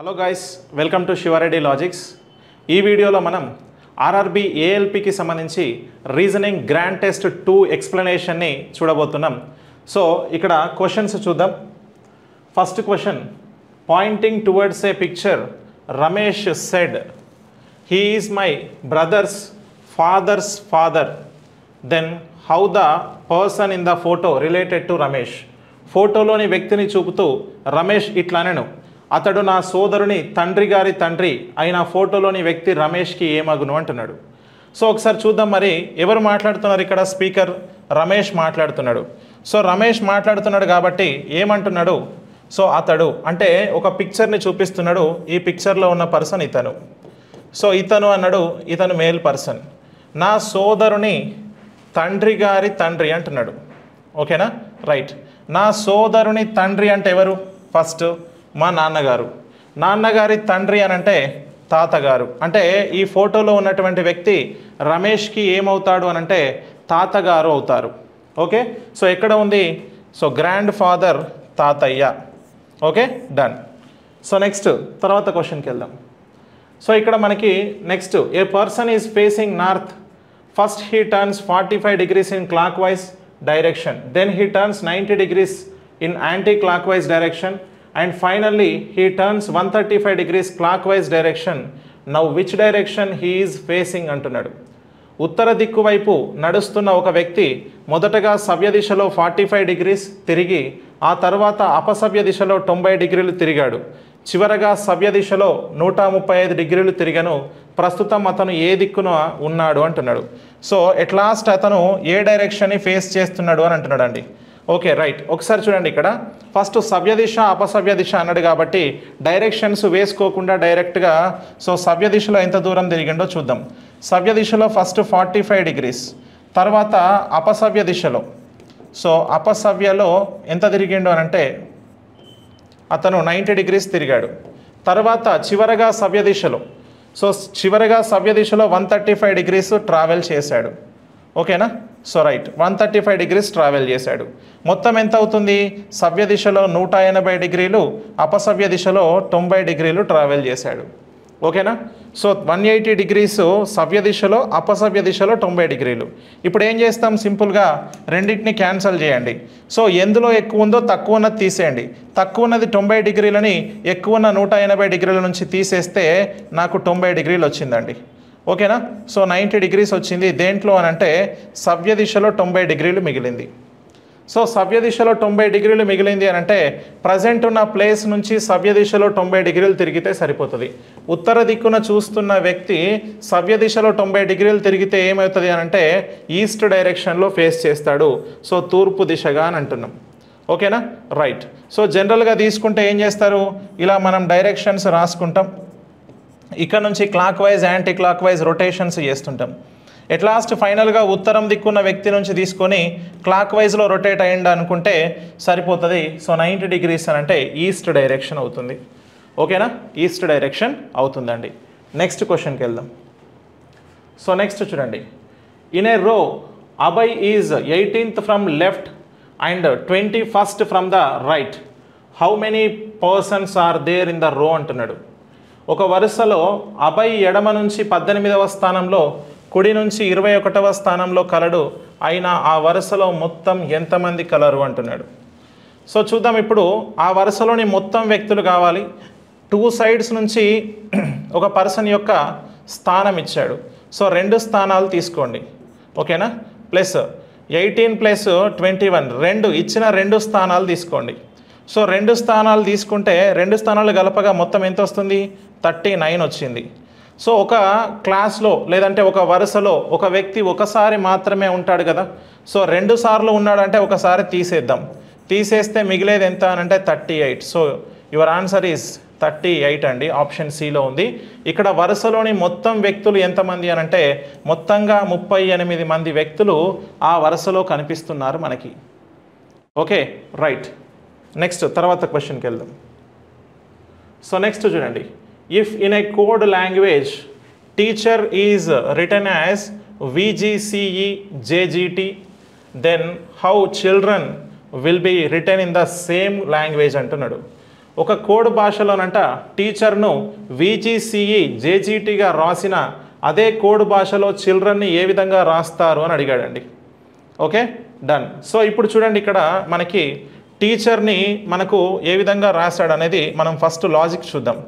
Hello guys welcome to Sivareddy logics ఈ వీడియోలో మనం ఆర్ఆర్బి ఏఎల్పికి సంబంధించి రీజనింగ్ గ్రాండ్ టెస్ట్ టూ ఎక్స్ప్లెనేషన్ని చూడబోతున్నాం. సో ఇక్కడ క్వశ్చన్స్ చూద్దాం. First question pointing towards a picture Ramesh said he is my brother's father's father then how the person in the photo related to Ramesh ఫోటోలోని వ్యక్తిని చూపుతూ రమేష్ ఇట్లనెను. అతడు నా సోదరుని తండ్రి గారి తండ్రి అయిన ఫోటోలోని వ్యక్తి రమేష్కి ఏమగును అంటున్నాడు. సో ఒకసారి చూద్దాం మరి ఎవరు మాట్లాడుతున్నారు ఇక్కడ? స్పీకర్ రమేష్ మాట్లాడుతున్నాడు. సో రమేష్ మాట్లాడుతున్నాడు కాబట్టి ఏమంటున్నాడు? సో అతడు అంటే ఒక పిక్చర్ని చూపిస్తున్నాడు. ఈ పిక్చర్లో ఉన్న పర్సన్ ఇతను. సో ఇతను అన్నాడు ఇతను మేల్ పర్సన్. నా సోదరుని తండ్రి గారి తండ్రి అంటున్నాడు. ఓకేనా? రైట్. నా సోదరుని తండ్రి అంటే ఎవరు? ఫస్ట్ మా నాన్నగారు. నాన్నగారి తండ్రి అని అంటే తాతగారు. అంటే ఈ ఫోటోలో ఉన్నటువంటి వ్యక్తి రమేష్కి ఏమవుతాడు అని అంటే తాతగారు అవుతారు. ఓకే? సో ఎక్కడ ఉంది? సో గ్రాండ్ ఫాదర్ తాతయ్య. ఓకే? డన్. సో నెక్స్ట్ తర్వాత క్వశ్చన్కి వెళ్దాం. సో ఇక్కడ మనకి next a person is facing north? First he turns forty five degrees in clockwise direction. Then he turns ninety degrees in anticlockwise direction. And finally he turns one thirty five degrees clockwise direction now which direction he is facing అంటున్నాడు. ఉత్తర దిక్కు వైపు నడుస్తున్న ఒక వ్యక్తి మొదటగా సవ్య దిశలో ఫార్టీ ఫైవ్ డిగ్రీస్ తిరిగి ఆ తర్వాత అపసవ్య దిశలో తొంభై డిగ్రీలు తిరిగాడు. చివరగా సవ్య దిశలో నూట ముప్పై ఐదు డిగ్రీలు తిరిగను. ప్రస్తుతం అతను ఏ దిక్కున ఉన్నాడు అంటున్నాడు. సో ఎట్ లాస్ట్ అతను ఏ డైరెక్షన్ని ఫేస్ చేస్తున్నాడు అని అంటున్నాడు అండి ఓకే రైట్ ఒకసారి చూడండి ఇక్కడ. ఫస్ట్ సవ్య దిశ అపసవ్య దిశ అన్నాడు కాబట్టి డైరెక్షన్స్ వేసుకోకుండా డైరెక్ట్గా సో సవ్య దిశలో ఎంత దూరం తిరిగిండో చూద్దాం. సవ్య దిశలో ఫస్ట్ ఫార్టీ ఫైవ్ డిగ్రీస్ తర్వాత అపసవ్య దిశలో. సో అపసవ్యలో ఎంత తిరిగిండు అని అంటే అతను నైంటీ డిగ్రీస్ తిరిగాడు. తర్వాత చివరగా సవ్య దిశలో. సో చివరగా సవ్య దిశలో one thirty five degrees travel చేశాడు ఓకేనా so right one thirty five degrees travel చేశాడు. మొత్తం ఎంత అవుతుంది? సవ్య దిశలో నూట ఎనభై డిగ్రీలు అపసవ్య దిశలో తొంభై డిగ్రీలు ట్రావెల్ చేశాడు. ఓకేనా? సో వన్ ఎయిటీ డిగ్రీస్ సవ్య దిశలో అపసవ్య దిశలో తొంభై డిగ్రీలు. ఇప్పుడు ఏం చేస్తాం? సింపుల్గా రెండింటిని క్యాన్సల్ చేయండి. సో ఎందులో ఎక్కువ ఉందో తక్కువ ఉన్నది తీసేయండి. తక్కువ ఉన్నది తొంభై డిగ్రీలని ఎక్కువ ఉన్న నూట ఎనభై డిగ్రీల నుంచి తీసేస్తే నాకు తొంభై డిగ్రీలు వచ్చిందండి. ఓకేనా? సో నైంటీ డిగ్రీస్ వచ్చింది. దేంట్లో అని అంటే సవ్య దిశలో తొంభై డిగ్రీలు మిగిలింది. సో సవ్య దిశలో తొంభై డిగ్రీలు మిగిలింది అని అంటే ప్రజెంట్ ఉన్న ప్లేస్ నుంచి సవ్య దిశలో తొంభై డిగ్రీలు తిరిగితే సరిపోతుంది. ఉత్తర దిక్కున చూస్తున్న వ్యక్తి సవ్య దిశలో తొంభై డిగ్రీలు తిరిగితే ఏమవుతుంది అని అంటే ఈస్ట్ డైరెక్షన్లో ఫేస్ చేస్తాడు. సో తూర్పు దిశగా అని అంటున్నాం. ఓకేనా? రైట్ సో జనరల్గా తీసుకుంటే ఏం చేస్తారు? ఇలా మనం డైరెక్షన్స్ రాసుకుంటాం. ఇక్కడ నుంచి clockwise anticlockwise rotations చేస్తుంటాం ఎట్ లాస్ట్ ఫైనల్గా ఉత్తరం దిక్కున్న వ్యక్తి నుంచి తీసుకొని క్లాక్ వైజ్లో రొటేట్ అయ్యండి అనుకుంటే సరిపోతుంది. సో నైంటీ డిగ్రీస్ అని అంటే ఈస్ట్ డైరెక్షన్ అవుతుంది. ఓకేనా ఈస్ట్ డైరెక్షన్ అవుతుందండి. నెక్స్ట్ క్వశ్చన్కి వెళ్దాం. సో నెక్స్ట్ చూడండి. In a row Abhay is eighteenth from left and twenty first from the right how many persons are there in the row అంటున్నాడు. ఒక వరుసలో అభయ్ ఎడమ నుంచి పద్దెనిమిదవ స్థానంలో కుడి నుంచి ఇరవై ఒకటవ స్థానంలో కలడు. అయినా ఆ వరుసలో మొత్తం ఎంతమంది కలరు అంటున్నాడు. సో చూద్దాం ఇప్పుడు ఆ వరుసలోని మొత్తం వ్యక్తులు కావాలి. టూ సైడ్స్ నుంచి ఒక పర్సన్ యొక్క స్థానం ఇచ్చాడు. సో రెండు స్థానాలు తీసుకోండి. ఓకేనా? Plus eighteen plus twenty one. రెండు ఇచ్చిన రెండు స్థానాలు తీసుకోండి. సో రెండు స్థానాలు తీసుకుంటే రెండు స్థానాలు కలపగా మొత్తం ఎంత వస్తుంది? థర్టీ నైన్ వచ్చింది. సో ఒక క్లాస్లో లేదంటే ఒక వరుసలో ఒక వ్యక్తి ఒకసారి మాత్రమే ఉంటాడు కదా. సో రెండు సార్లు ఉన్నాడంటే ఒకసారి తీసేద్దాం. తీసేస్తే మిగిలేది ఎంత అని అంటే thirty eight. So your answer is thirty eight అండి. ఆప్షన్ సిలో ఉంది. ఇక్కడ వరుసలోని మొత్తం వ్యక్తులు ఎంతమంది అని అంటే మొత్తంగా ముప్పై ఎనిమిది మంది వ్యక్తులు ఆ వరుసలో కనిపిస్తున్నారు మనకి. Okay right. నెక్స్ట్ తర్వాత క్వశ్చన్కి వెళ్దాం. సో నెక్స్ట్ చూడండి. If in a code language teacher is written as VGCE JGT, then how children will be written in the same language అంటున్నాడు. ఒక కోడ్ భాషలోనంట టీచర్ను విజిసిఈ జేజీటీగా రాసిన అదే కోడ్ భాషలో చిల్డ్రన్ని ఏ విధంగా రాస్తారు అని అడిగాడండి. ఓకే డన్ సో ఇప్పుడు చూడండి ఇక్కడ మనకి టీచర్ని మనకు ఏ విధంగా రాశాడు అనేది మనం ఫస్ట్ లాజిక్ చూద్దాం.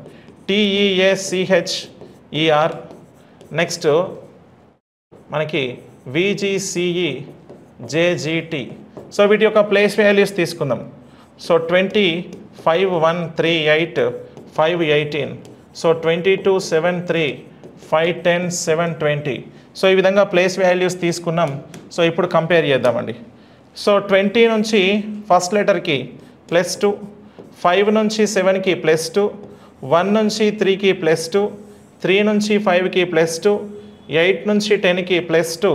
టీఈఏసిహెచ్ఈఆర్ నెక్స్ట్ మనకి విజిసిఈ జేజీటీ సో వీటి యొక్క ప్లేస్ వాల్యూస్ తీసుకుందాం. So twenty five one three eight five eighteen so twenty two seven three five ten seven twenty so ఈ విధంగా ప్లేస్ వాల్యూస్ తీసుకున్నాం. సో ఇప్పుడు కంపేర్ చేద్దామండి. సో ట్వంటీ నుంచి ఫస్ట్ లెటర్కి ప్లస్ టూ ఫైవ్ నుంచి సెవెన్కి ప్లస్ టూ వన్ నుంచి త్రీకి ప్లస్ టూ త్రీ నుంచి ఫైవ్కి ప్లస్ టూ ఎయిట్ నుంచి టెన్కి ప్లస్ టూ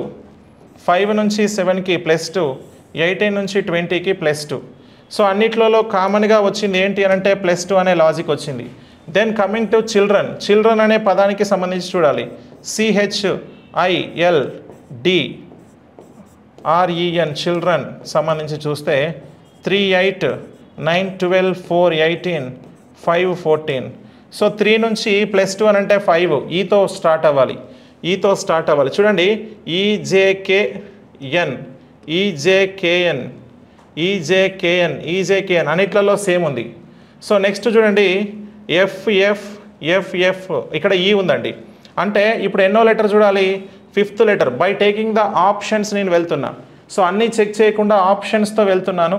ఫైవ్ నుంచి సెవెన్కి ప్లస్ టూ ఎయిటీన్ నుంచి ట్వంటీకి ప్లస్ టూ. సో అన్నిట్లలో కామన్గా వచ్చింది ఏంటి అని అంటే ప్లస్ టూ అనే లాజిక్ వచ్చింది. Then coming to children children అనే పదానికి సంబంధించి చూడాలి. CH IL D REN children సంబంధించి చూస్తే three eight nine twelve four eighteen five fourteen. So three నుంచి ప్లస్ టూ అని అంటే ఫైవ్. ఈతో స్టార్ట్ అవ్వాలి. ఈతో స్టార్ట్ అవ్వాలి. చూడండి ఈజేకేఎన్ ఈజేకేఎన్ ఈజేకేఎన్ ఈజేకేఎన్ అన్నిట్లలో సేమ్ ఉంది. సో నెక్స్ట్ చూడండి ఎఫ్ఎఫ్ ఎఫ్ఎఫ్. ఇక్కడ ఈ ఉందండి. అంటే ఇప్పుడు ఎన్నో లెటర్ చూడాలి? Fifth letter. By taking the options నేను వెళ్తున్నా. సో అన్నీ చెక్ చేయకుండా ఆప్షన్స్తో వెళ్తున్నాను.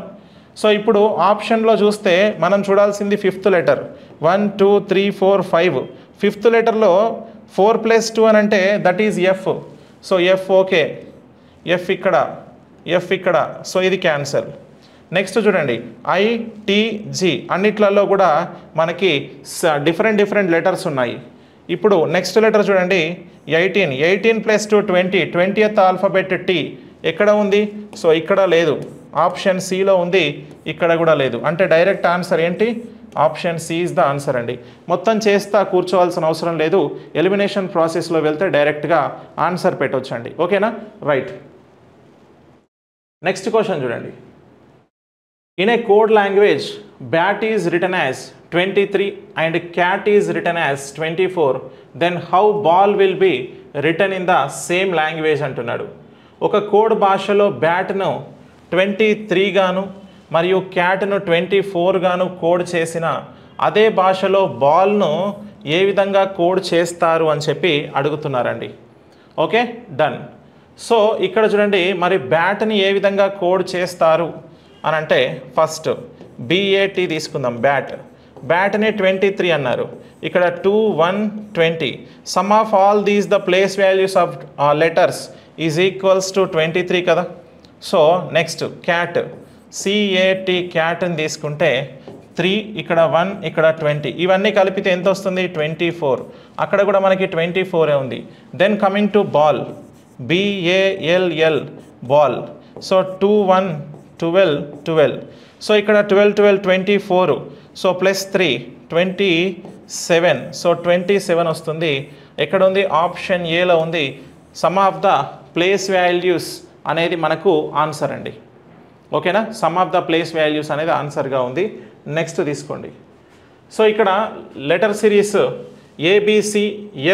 సో ఇప్పుడు ఆప్షన్లో చూస్తే మనం చూడాల్సింది fifth letter one two three four five fifth లెటర్లో ఫోర్ ప్లస్ టూ అని అంటే that is F so F okay F ఇక్కడ ఎఫ్ ఇక్కడ. సో ఇది క్యాన్సల్ నెక్స్ట్ చూడండి. ఐటీజీ అన్నిట్లలో కూడా మనకి డిఫరెంట్ డిఫరెంట్ లెటర్స్ ఉన్నాయి. ఇప్పుడు నెక్స్ట్ లెటర్ చూడండి. Eighteen eighteen plus two twenty twentieth alphabet T ఎక్కడ ఉంది? సో ఇక్కడ లేదు. ఆప్షన్ సిలో ఉంది ఇక్కడ కూడా లేదు. అంటే డైరెక్ట్ ఆన్సర్ ఏంటి? Option C is the answer అండి. మొత్తం చేస్తా కూర్చోవాల్సిన అవసరం లేదు. ఎలిమినేషన్ ప్రాసెస్లో వెళ్తే డైరెక్ట్గా ఆన్సర్ పెట్టొచ్చండి. ఓకేనా? రైట్ నెక్స్ట్ క్వశ్చన్ చూడండి. In a code language bat is bat is written as 23 and cat is written as 24, then how ball will be written in the same language అంటున్నాడు. ఒక కోడ్ భాషలో బ్యాట్ను twenty three గాను మరియు క్యాట్ను twenty four గాను code చేసిన అదే భాషలో బాల్ను ఏ విధంగా కోడ్ చేస్తారు అని చెప్పి అడుగుతున్నారండి. ఓకే? డన్. సో ఇక్కడ చూడండి మరి బ్యాట్ని ఏ విధంగా కోడ్ చేస్తారు అని అంటే ఫస్ట్ బిఏటి తీసుకుందాం బ్యాట్. బ్యాట్ని ట్వంటీ త్రీ అన్నారు. ఇక్కడ two one twenty. Sum of all these the place values of letters is equals to twenty three కదా? సో నెక్స్ట్ క్యాట్ సిఏటి క్యాట్ని తీసుకుంటే త్రీ ఇక్కడ వన్ ఇక్కడ ట్వంటీ ఇవన్నీ కలిపితే ఎంత వస్తుంది? ట్వంటీ ఫోర్ అక్కడ కూడా మనకి ట్వంటీ ఫోరే ఉంది. Then coming to ball BALL ball so two one twelve twelve so ఇక్కడ twelve twelve twenty four so plus three twenty seven so twenty seven వస్తుంది. ఎక్కడ ఉంది? ఆప్షన్ ఏలో ఉంది. Sum of the place values అనేది మనకు ఆన్సర్ అండి. ఓకేనా? Sum of the place values అనేది ఆన్సర్గా ఉంది. నెక్స్ట్ తీసుకోండి. సో ఇక్కడ letter series ABC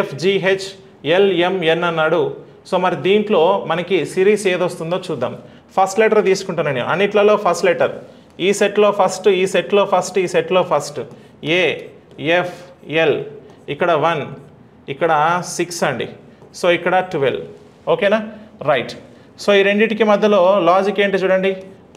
FGH LMN అన్నాడు. సో మరి దీంట్లో మనకి సిరీస్ ఏదొస్తుందో చూద్దాం. ఫస్ట్ లెటర్ తీసుకుంటాను నేను అన్నిట్లలో ఫస్ట్ లెటర్ ఈ సెట్లో ఫస్ట్ ఈ సెట్లో ఫస్ట్ ఈ సెట్లో ఫస్ట్ ఏ ఎఫ్ ఎల్ ఇక్కడ వన్ ఇక్కడ సిక్స్ అండి. సో ఇక్కడ ట్వెల్వ్ ఓకేనా? రైట్ సో ఈ రెండింటికి మధ్యలో లాజిక్ ఏంటి చూడండి?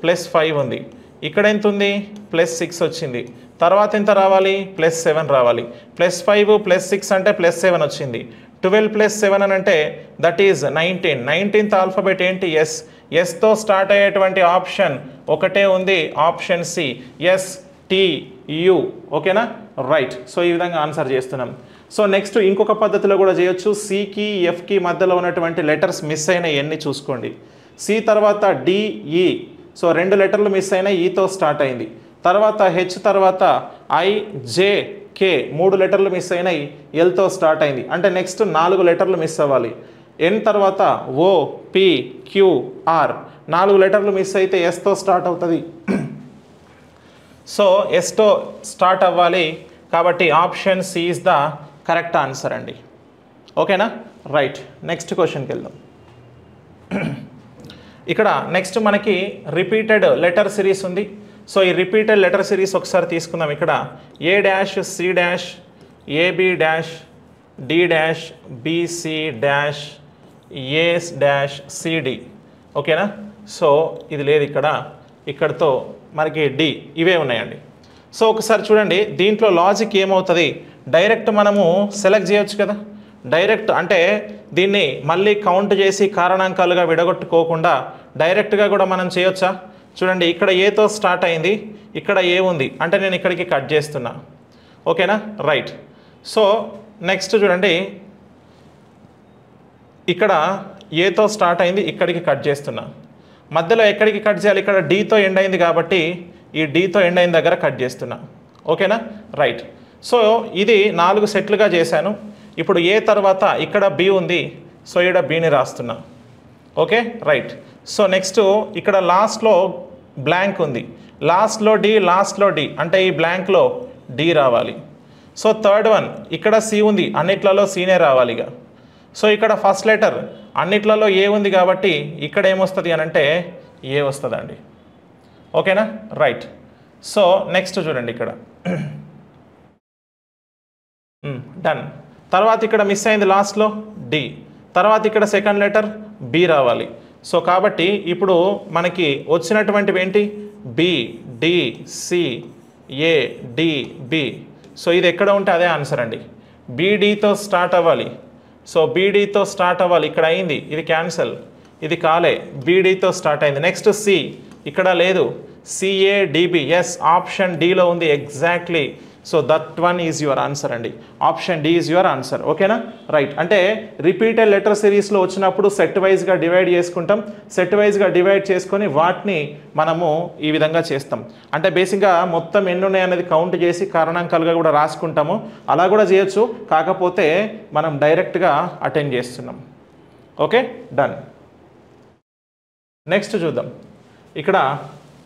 ప్లస్ ఫైవ్ ఉంది. ఇక్కడ ఎంత ఉంది? ప్లస్ సిక్స్ వచ్చింది. తర్వాత ఎంత రావాలి? ప్లస్ సెవెన్ రావాలి. ప్లస్ ఫైవ్ ప్లస్ సిక్స్ అంటే ప్లస్ సెవెన్ వచ్చింది. ట్వెల్వ్ ప్లస్ సెవెన్ అని అంటే that is nineteen nineteenth alphabet ఏంటి? ఎస్ ఎస్తో స్టార్ట్ అయ్యేటువంటి ఆప్షన్ ఒకటే ఉంది option C S T U ఓకేనా రైట్ సో ఈ విధంగా ఆన్సర్ చేస్తున్నాం. సో నెక్స్ట్ ఇంకొక పద్ధతిలో కూడా చేయొచ్చు. సికి ఎఫ్కి మధ్యలో ఉన్నటువంటి లెటర్స్ మిస్ అయిన ఎన్ని చూసుకోండి. సి తర్వాత డిఈ e. సో రెండు లెటర్లు మిస్ అయినాయి ఈతో e స్టార్ట్ అయింది. తర్వాత హెచ్ తర్వాత ఐ జే కే మూడు లెటర్లు మిస్ అయినాయి ఎల్తో స్టార్ట్ అయింది. అంటే నెక్స్ట్ నాలుగు లెటర్లు మిస్ అవ్వాలి. ఎన్ తర్వాత ఓ పి క్యూ ఆర్ నాలుగు లెటర్లు మిస్ అయితే ఎస్తో స్టార్ట్ అవుతుంది. సో ఎస్తో స్టార్ట్ అవ్వాలి. కాబట్టి option C is the correct answer అండి. ఓకేనా? రైట్. నెక్స్ట్ క్వశ్చన్కి వెళ్దాం. ఇక్కడ నెక్స్ట్ మనకి రిపీటెడ్ లెటర్ సిరీస్ ఉంది. సో ఈ రిపీటెడ్ లెటర్ సిరీస్ ఒకసారి తీసుకుందాం. ఇక్కడ A dash C dash AB dash D dash BC dash ace dash CD ఓకేనా? సో ఇది లేదు ఇక్కడ. ఇక్కడతో మనకి డి ఇవే ఉన్నాయండి. సో ఒకసారి చూడండి దీంట్లో లాజిక్ ఏమవుతుంది? డైరెక్ట్ మనము సెలెక్ట్ చేయొచ్చు కదా? డైరెక్ట్ అంటే దీన్ని మళ్ళీ కౌంట్ చేసి కారణాంకాలుగా విడగొట్టుకోకుండా డైరెక్ట్గా కూడా మనం చేయొచ్చా? చూడండి ఇక్కడ ఏతో స్టార్ట్ అయింది ఇక్కడ ఏ ఉంది. అంటే నేను ఇక్కడికి కట్ చేస్తున్నా. ఓకేనా? రైట్ సో నెక్స్ట్ చూడండి. ఇక్కడ ఏతో స్టార్ట్ అయింది ఇక్కడికి కట్ చేస్తున్నా. మధ్యలో ఎక్కడికి కట్ చేయాలి? ఇక్కడ డీతో ఎండ్ అయింది కాబట్టి ఈ డీతో ఎండ్ అయిన దగ్గర కట్ చేస్తున్నా. ఓకేనా? రైట్ సో ఇది నాలుగు సెట్లుగా చేశాను. ఇప్పుడు ఏ తర్వాత ఇక్కడ బి ఉంది. సో ఇక్కడ బిని రాస్తున్నా. ఓకే రైట్ సో నెక్స్ట్ ఇక్కడ లాస్ట్లో బ్లాంక్ ఉంది. లాస్ట్లో డి లాస్ట్లో డి అంటే ఈ బ్లాంక్లో డి రావాలి. సో థర్డ్ వన్ ఇక్కడ సి ఉంది. అన్నిట్లలో సీనే రావాలి ఇక. సో ఇక్కడ ఫస్ట్ లెటర్ అన్నిట్లలో ఏ ఉంది కాబట్టి ఇక్కడ ఏమొస్తుంది అని అంటే ఏ వస్తుందండి. ఓకేనా? రైట్ సో నెక్స్ట్ చూడండి ఇక్కడ. Hmm, డన్ తర్వాత ఇక్కడ మిస్ అయింది లాస్ట్లో డి తర్వాత ఇక్కడ సెకండ్ లెటర్ బి రావాలి. సో కాబట్టి ఇప్పుడు మనకి వచ్చినటువంటివి ఏంటి? B D C A D B so ఇది ఎక్కడ ఉంటే అదే ఆన్సర్ అండి. బీడీతో స్టార్ట్ అవ్వాలి. సో బీడీతో స్టార్ట్ అవ్వాలి. ఇక్కడ అయింది. ఇది క్యాన్సల్ ఇది కాలే. బీడీతో స్టార్ట్ అయింది. నెక్స్ట్ సి ఇక్కడ లేదు. సిఏడిబి ఎస్ ఆప్షన్ డిలో ఉంది exactly so that one is your answer అండి. Option D is your answer ఓకేనా రైట్ అంటే రిపీటెడ్ లెటర్ సిరీస్లో వచ్చినప్పుడు సెట్ వైజ్గా డివైడ్ చేసుకుంటాం. సెట్ వైజ్గా డివైడ్ చేసుకొని వాటిని మనము ఈ విధంగా చేస్తాం. అంటే బేసిక్గా మొత్తం ఎన్ని ఉన్నాయి అనేది కౌంట్ చేసి కారణాంకాలుగా కూడా రాసుకుంటాము. అలా కూడా చేయొచ్చు. కాకపోతే మనం డైరెక్ట్గా అటెండ్ చేస్తున్నాం. ఓకే డన్ నెక్స్ట్ చూద్దాం. ఇక్కడ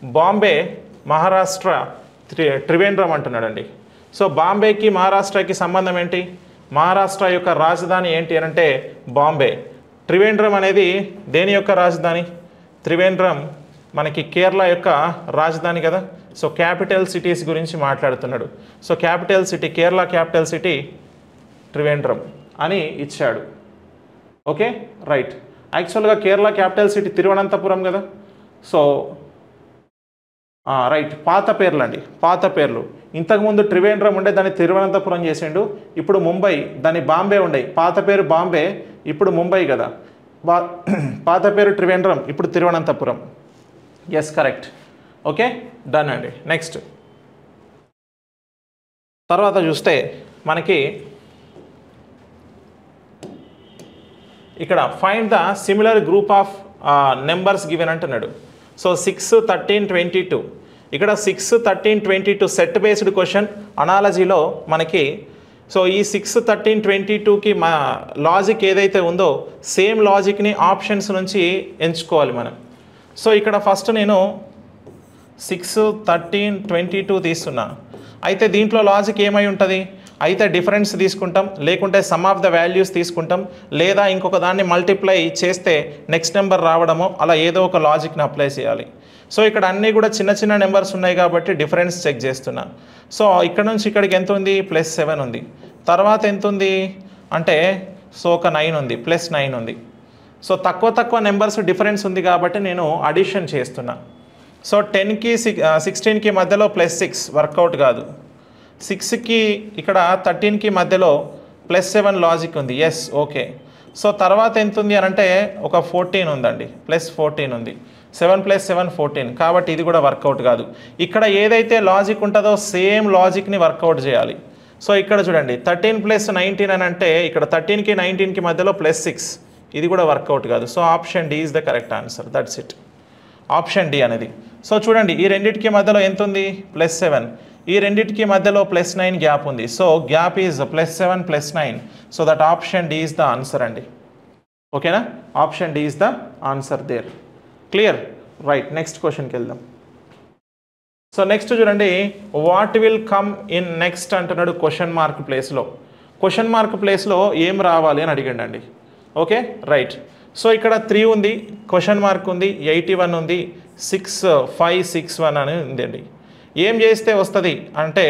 బాంబే మహారాష్ట్ర త్రి త్రివేంద్రం అంటున్నాడండి. సో బాంబేకి మహారాష్ట్రకి సంబంధం ఏంటి? మహారాష్ట్ర యొక్క రాజధాని ఏంటి అని అంటే బాంబే. త్రివేంద్రం అనేది దేని యొక్క రాజధాని? త్రివేంద్రం మనకి కేరళ యొక్క రాజధాని కదా. సో క్యాపిటల్ సిటీస్ గురించి మాట్లాడుతున్నాడు. So capital city Kerala capital city Trivandrum అని ఇచ్చాడు. ఓకే? రైట్. యాక్చువల్గా కేరళ క్యాపిటల్ సిటీ తిరువనంతపురం కదా. సో రైట్ పాత పేర్లు అండి పాత పేర్లు. ఇంతకుముందు త్రివేంద్రం ఉండే దాన్ని తిరువనంతపురం చేసిండు ఇప్పుడు ముంబై దాని బాంబే ఉండే. పాత పేరు బాంబే ఇప్పుడు ముంబై కదా. బా పాత పేరు త్రివేంద్రం ఇప్పుడు Thiruvananthapuram. Yes correct okay done అండి. నెక్స్ట్ తర్వాత చూస్తే మనకి ఇక్కడ find the similar group of numbers given అంటున్నాడు. So six thirteen twenty two ఇక్కడ six thirteen twenty two set based question అనాలజీలో మనకి సో ఈ సిక్స్ థర్టీన్ ట్వంటీ టూకి మా లాజిక్ ఏదైతే ఉందో సేమ్ లాజిక్ని ఆప్షన్స్ నుంచి ఎంచుకోవాలి మనం. సో ఇక్కడ ఫస్ట్ నేను సిక్స్ థర్టీన్ ట్వంటీ టూ తీస్తున్నా. అయితే దీంట్లో లాజిక్ ఏమై ఉంటుంది? అయితే డిఫరెన్స్ తీసుకుంటాం లేకుంటే సమ్ ఆఫ్ ద వాల్యూస్ తీసుకుంటాం లేదా ఇంకొక దాన్ని మల్టిప్లై చేస్తే నెక్స్ట్ నెంబర్ రావడము అలా ఏదో ఒక లాజిక్ని అప్లై చేయాలి. సో ఇక్కడ అన్నీ కూడా చిన్న చిన్న నెంబర్స్ ఉన్నాయి కాబట్టి డిఫరెన్స్ చెక్ చేస్తున్నా. సో ఇక్కడ నుంచి ఇక్కడికి ఎంత ఉంది? ప్లస్ సెవెన్ ఉంది. తర్వాత ఎంత ఉంది? అంటే సో ఒక నైన్ ఉంది ప్లస్ నైన్ ఉంది. సో తక్కువ తక్కువ నెంబర్స్ డిఫరెన్స్ ఉంది కాబట్టి నేను అడిషన్ చేస్తున్నా. సో టెన్కి సిక్ సిక్స్టీన్కి మధ్యలో ప్లస్ సిక్స్ వర్కౌట్ కాదు. సిక్స్కి ఇక్కడ థర్టీన్కి మధ్యలో ప్లస్ సెవెన్ లాజిక్ ఉంది. ఎస్ ఓకే సో తర్వాత ఎంత ఉంది అని అంటే ఒక ఫోర్టీన్ ఉందండి. ప్లస్ ఫోర్టీన్ ఉంది. Seven plus seven fourteen. కాబట్టి ఇది కూడా వర్కౌట్ కాదు. ఇక్కడ ఏదైతే లాజిక్ ఉంటుందో సేమ్ లాజిక్ని వర్కౌట్ చేయాలి. సో ఇక్కడ చూడండి థర్టీన్ ప్లస్ నైన్టీన్ అని అంటే ఇక్కడ థర్టీన్కి నైన్టీన్కి మధ్యలో ప్లస్ సిక్స్. ఇది కూడా వర్కౌట్ కాదు. So option D is the correct answer. That's it option D అనేది. సో చూడండి ఈ రెండింటికి మధ్యలో ఎంత ఉంది ప్లస్ సెవెన్ ఈ రెండింటికి మధ్యలో ప్లస్ నైన్ గ్యాప్ ఉంది. So gap is plus seven plus nine so that option D is the answer అండి. ఓకేనా option D is the answer there clear right next క్వశ్చన్కి వెళ్దాం. సో నెక్స్ట్ చూడండి. What will come in next అంటున్నాడు question mark ప్లేస్లో question mark ప్లేస్లో ఏం రావాలి అని అడిగండి ఓకే రైట్ సో ఇక్కడ త్రీ ఉంది. క్వశ్చన్ మార్క్ ఉంది. ఎయిటీ వన్ ఉంది. సిక్స్ ఫైవ్ సిక్స్ వన్ అని ఉందండి. ఏం చేస్తే వస్తుంది? అంటే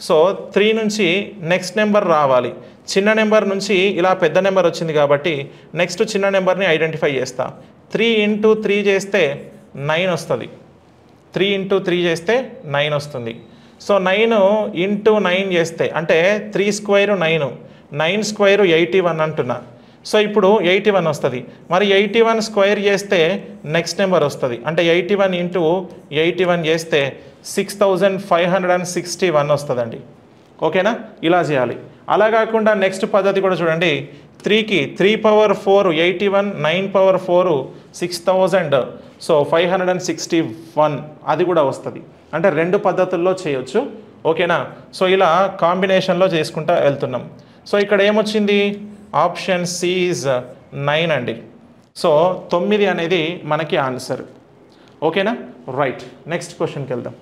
సో త్రీ నుంచి నెక్స్ట్ నెంబర్ రావాలి. చిన్న నెంబర్ నుంచి ఇలా పెద్ద నెంబర్ వచ్చింది కాబట్టి నెక్స్ట్ చిన్న నెంబర్ని ఐడెంటిఫై చేస్తా. త్రీ ఇంటూ త్రీ చేస్తే నైన్ వస్తుంది. త్రీ ఇంటూ త్రీ చేస్తే నైన్ వస్తుంది. సో నైన్ ఇంటూ నైన్ చేస్తే అంటే three square nine nine square eighty one అంటున్నా. సో ఇప్పుడు ఎయిటీ వన్ వస్తుంది. మరి ఎయిటీ వన్ స్క్వైర్ చేస్తే నెక్స్ట్ నెంబర్ వస్తుంది. అంటే eighty one into eighty one చేస్తే six thousand five hundred and sixty one వస్తుందండి. ఓకేనా? ఇలా చేయాలి. అలా కాకుండా నెక్స్ట్ పద్ధతి కూడా చూడండి. త్రీకి three power four eighty one nine power four six thousand so five hundred and sixty one అది కూడా వస్తుంది. అంటే రెండు పద్ధతుల్లో చేయొచ్చు. ఓకేనా? సో ఇలా కాంబినేషన్లో చేసుకుంటా వెళ్తున్నాం. సో ఇక్కడ ఏమొచ్చింది? ఆప్షన్ సి ఈజ్ నైన్ అండి. సో తొమ్మిది అనేది మనకి ఆన్సర్. ఓకేనా? రైట్. నెక్స్ట్ క్వశ్చన్కి వెళ్దాం.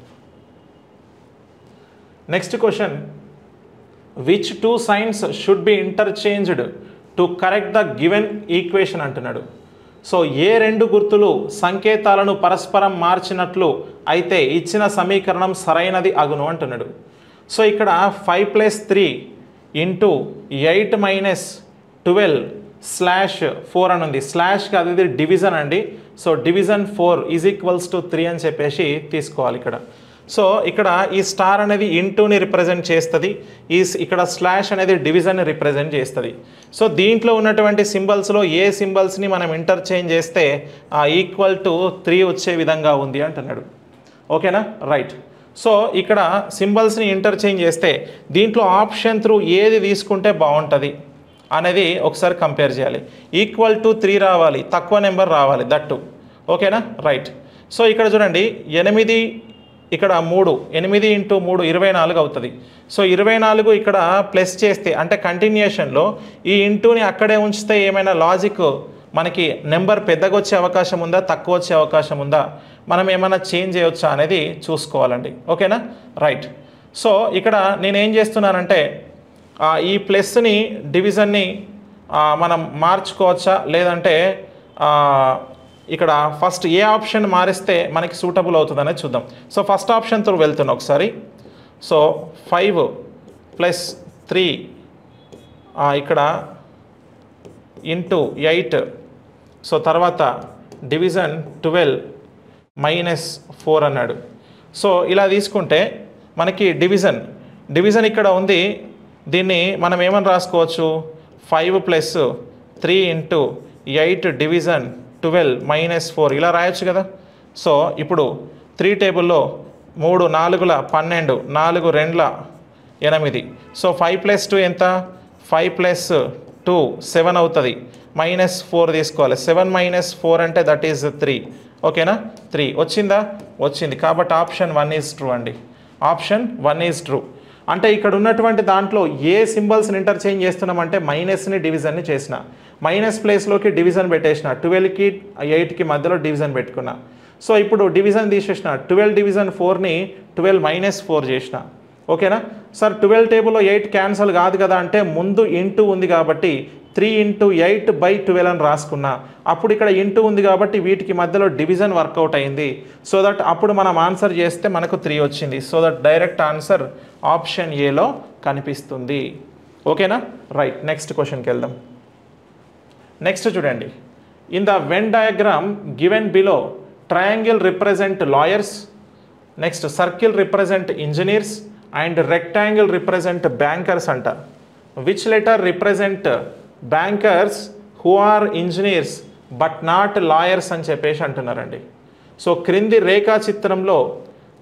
Next question. Which two signs should be interchanged to correct the given equation అంటున్నాడు. సో ఏ రెండు గుర్తులు సంకేతాలను పరస్పరం మార్చినట్లు అయితే ఇచ్చిన సమీకరణం సరైనది అగును అంటున్నాడు. సో ఇక్కడ five plus three into eight minus twelve slash four అని ఉంది. స్లాష్ కాదు ఇది డివిజన్ అండి. So division four is equals to three అని చెప్పేసి తీసుకోవాలి ఇక్కడ. సో ఇక్కడ ఈ స్టార్ అనేది ఇంటూని రిప్రజెంట్ చేస్తుంది. ఈ ఇక్కడ స్లాష్ అనేది డివిజన్ రిప్రజెంట్ చేస్తుంది. సో దీంట్లో ఉన్నటువంటి సింబల్స్లో ఏ సింబల్స్ని మనం ఇంటర్చేంజ్ చేస్తే ఈక్వల్ టు త్రీ వచ్చే విధంగా ఉంది అంటున్నాడు. ఓకేనా? రైట్ సో ఇక్కడ సింబల్స్ని ఇంటర్చేంజ్ చేస్తే దీంట్లో ఆప్షన్ త్రూ ఏది తీసుకుంటే బాగుంటుంది? అనేది ఒకసారి కంపేర్ చేయాలి. ఈక్వల్ టు త్రీ రావాలి. తక్కువ నెంబర్ రావాలి. దట్టు ఓకేనా రైట్ సో ఇక్కడ చూడండి. ఎనిమిది ఇక్కడ మూడు. ఎనిమిది ఇంటూ మూడు ఇరవై నాలుగు అవుతుంది. సో ఇరవై నాలుగు ఇక్కడ ప్లస్ చేస్తే అంటే కంటిన్యూషన్లో ఈ ఇంటూని అక్కడే ఉంచితే ఏమైనా లాజిక్ మనకి నెంబర్ పెద్దగా వచ్చే అవకాశం ఉందా? తక్కువ వచ్చే అవకాశం ఉందా? మనం ఏమైనా చేంజ్ చేయవచ్చా అనేది చూసుకోవాలండి. ఓకేనా రైట్ సో ఇక్కడ నేనేం చేస్తున్నానంటే ఈ ప్లస్ని డివిజన్ని మనం మార్చుకోవచ్చా? లేదంటే ఇక్కడ ఫస్ట్ ఏ ఆప్షన్ మారిస్తే మనకి సూటబుల్ అవుతుంది చూద్దాం. సో ఫస్ట్ ఆప్షన్తో వెళ్తున్నా ఒకసారి. సో ఫైవ్ ప్లస్ త్రీ ఇక్కడ ఇంటూ ఎయిట్. సో తర్వాత డివిజన్ ట్వెల్వ్ మైనస్ ఫోర్ అన్నాడు. సో ఇలా తీసుకుంటే మనకి డివిజన్ డివిజన్ ఇక్కడ ఉంది దీన్ని మనం ఏమని రాసుకోవచ్చు? Five plus three into eight division twelve minus four ఇలా రాయొచ్చు కదా? సో ఇప్పుడు త్రీ టేబుల్లో మూడు నాలుగుల పన్నెండు నాలుగు రెండ్ల ఎనిమిది. సో ఫైవ్ ప్లస్ టూ ఎంత? ఫైవ్ ప్లస్ టూ సెవెన్ అవుతుంది. మైనస్ ఫోర్ తీసుకోవాలి. సెవెన్ మైనస్ ఫోర్ అంటే దట్ ఈజ్ త్రీ ఓకేనా త్రీ వచ్చిందా? వచ్చింది. కాబట్టి ఆప్షన్ వన్ ఈజ్ ట్రూ అండి. ఆప్షన్ వన్ ఈజ్ ట్రూ అంటే ఇక్కడ ఉన్నటువంటి దాంట్లో ఏ సింబల్స్ని ఇంటర్చేంజ్ చేస్తున్నామంటే మైనస్ని డివిజన్ని చేసిన. మైనస్ ప్లేస్లోకి డివిజన్ పెట్టేసిన. ట్వెల్వ్కి ఎయిట్కి మధ్యలో డివిజన్ పెట్టుకున్నా. సో ఇప్పుడు డివిజన్ తీసేసిన. ట్వెల్వ్ డివిజన్ ఫోర్ని ట్వెల్వ్ మైనస్ ఫోర్ చేసిన. ఓకేనా సార్ ట్వెల్వ్ టేబుల్లో ఎయిట్ క్యాన్సల్ కాదు కదా అంటే ముందు ఇంటూ ఉంది కాబట్టి three into eight by twelve అని రాసుకున్నా. అప్పుడు ఇక్కడ ఇంటూ ఉంది కాబట్టి వీటికి మధ్యలో డివిజన్ వర్కౌట్ అయింది. సో దట్ అప్పుడు మనం ఆన్సర్ చేస్తే మనకు త్రీ వచ్చింది. So that direct answer option ఏలో కనిపిస్తుంది. ఓకేనా? రైట్ నెక్స్ట్ క్వశ్చన్కి వెళ్దాం. నెక్స్ట్ చూడండి. In the Venn diagram given below triangle represent lawyers next circle represent engineers and rectangle represent bankers అంట. Which letter represent bankers who are engineers but not lawyers అని చెప్పేసి అంటున్నారండి. సో క్రింది రేఖాచిత్రంలో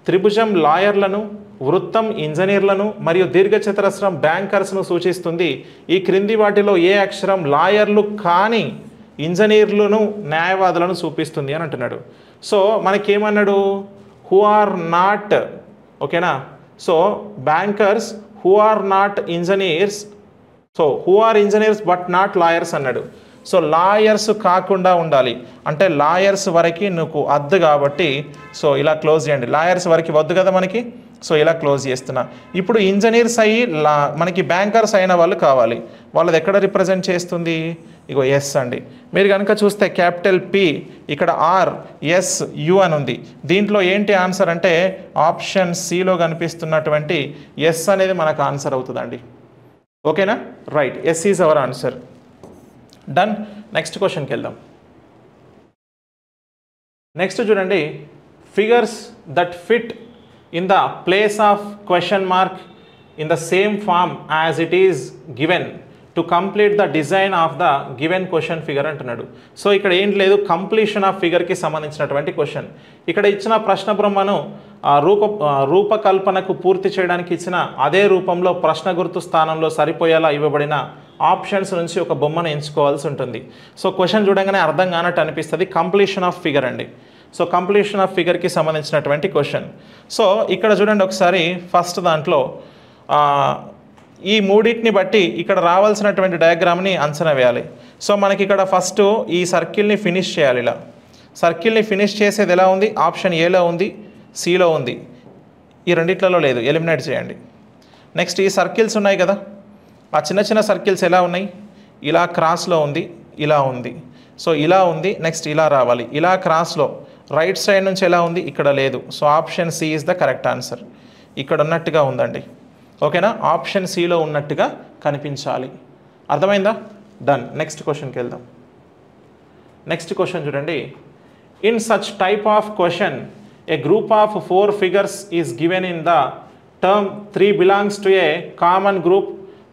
త్రిభుజం లాయర్లను వృత్తం ఇంజనీర్లను మరియు దీర్ఘచతురస్రం బ్యాంకర్స్ను సూచిస్తుంది. ఈ క్రింది వాటిలో ఏ అక్షరం లాయర్లు కాని ఇంజనీర్లను న్యాయవాదులను చూపిస్తుంది అని అంటున్నాడు. సో మనకేమన్నాడు? హూ ఆర్ నాట్ ఓకేనా? So bankers who are not engineers so who are engineers but not lawyers అన్నాడు. సో లాయర్స్ కాకుండా ఉండాలి. అంటే లాయర్స్ వరకు నువ్వు అద్దు కాబట్టి సో ఇలా క్లోజ్ చేయండి. లాయర్స్ వరకు వద్దు కదా మనకి? సో ఇలా క్లోజ్ చేస్తున్నా. ఇప్పుడు ఇంజనీర్స్ అయ్యి లా మనకి బ్యాంకర్స్ అయిన వాళ్ళు కావాలి. వాళ్ళది ఎక్కడ రిప్రజెంట్ చేస్తుంది? ఇగో ఎస్ అండి. మీరు కనుక చూస్తే క్యాపిటల్ పి ఇక్కడ ఆర్ ఎస్ యు అని ఉంది. దీంట్లో ఏంటి ఆన్సర్ అంటే ఆప్షన్ సిలో కనిపిస్తున్నటువంటి ఎస్ అనేది మనకు ఆన్సర్ అవుతుందండి. ఓకేనా? Right. S is our answer done next క్వశ్చన్కి వెళ్దాం. నెక్స్ట్ చూడండి. Figures that fit in the place of question mark in the same form as it is given to complete the design of the given question figure అంటున్నాడు. So ఇక్కడ ఏం లేదు completion of ఫిగర్కి సంబంధించినటువంటి question ఇక్కడ ఇచ్చిన ప్రశ్న బ్రహ్మను రూప రూపకల్పనకు పూర్తి చేయడానికి ఇచ్చిన అదే రూపంలో ప్రశ్న గుర్తు స్థానంలో సరిపోయేలా ఇవ్వబడిన ఆప్షన్స్ నుంచి ఒక బొమ్మను ఎంచుకోవాల్సి ఉంటుంది. సో క్వశ్చన్ చూడంగానే అర్థం కానట్టు అనిపిస్తుంది కంప్లీషన్ ఆఫ్ ఫిగర్ అండి. సో కంప్లీషన్ ఆఫ్ ఫిగర్కి సంబంధించినటువంటి క్వశ్చన్ సో ఇక్కడ చూడండి ఒకసారి ఫస్ట్ దాంట్లో ఈ మూడింటిని బట్టి ఇక్కడ రావాల్సినటువంటి డయాగ్రామ్ని అంచనా వేయాలి. సో మనకి ఇక్కడ ఫస్ట్ ఈ సర్కిల్ని ఫినిష్ చేయాలి ఇలా. సర్కిల్ని ఫినిష్ చేసేది ఎలా ఉంది? ఆప్షన్ ఏలో ఉంది సిలో ఉంది. ఈ రెండిట్లలో లేదు ఎలిమినేట్ చేయండి. నెక్స్ట్ ఈ సర్కిల్స్ ఉన్నాయి కదా. ఆ చిన్న చిన్న సర్కిల్స్ ఎలా ఉన్నాయి? ఇలా క్రాస్లో ఉంది ఇలా ఉంది. సో ఇలా ఉంది నెక్స్ట్ ఇలా రావాలి. ఇలా క్రాస్లో రైట్ సైడ్ నుంచి ఎలా ఉంది? ఇక్కడ లేదు. So option C is the correct answer. ఇక్కడ ఉన్నట్టుగా ఉందండి. ఓకేనా? ఆప్షన్ సిలో ఉన్నట్టుగా కనిపించాలి. అర్థమైందా? డన్ నెక్స్ట్ క్వశ్చన్కి వెళ్దాం. నెక్స్ట్ క్వశ్చన్ చూడండి. In such type of question a group of four figures is given in the term three belongs to a common group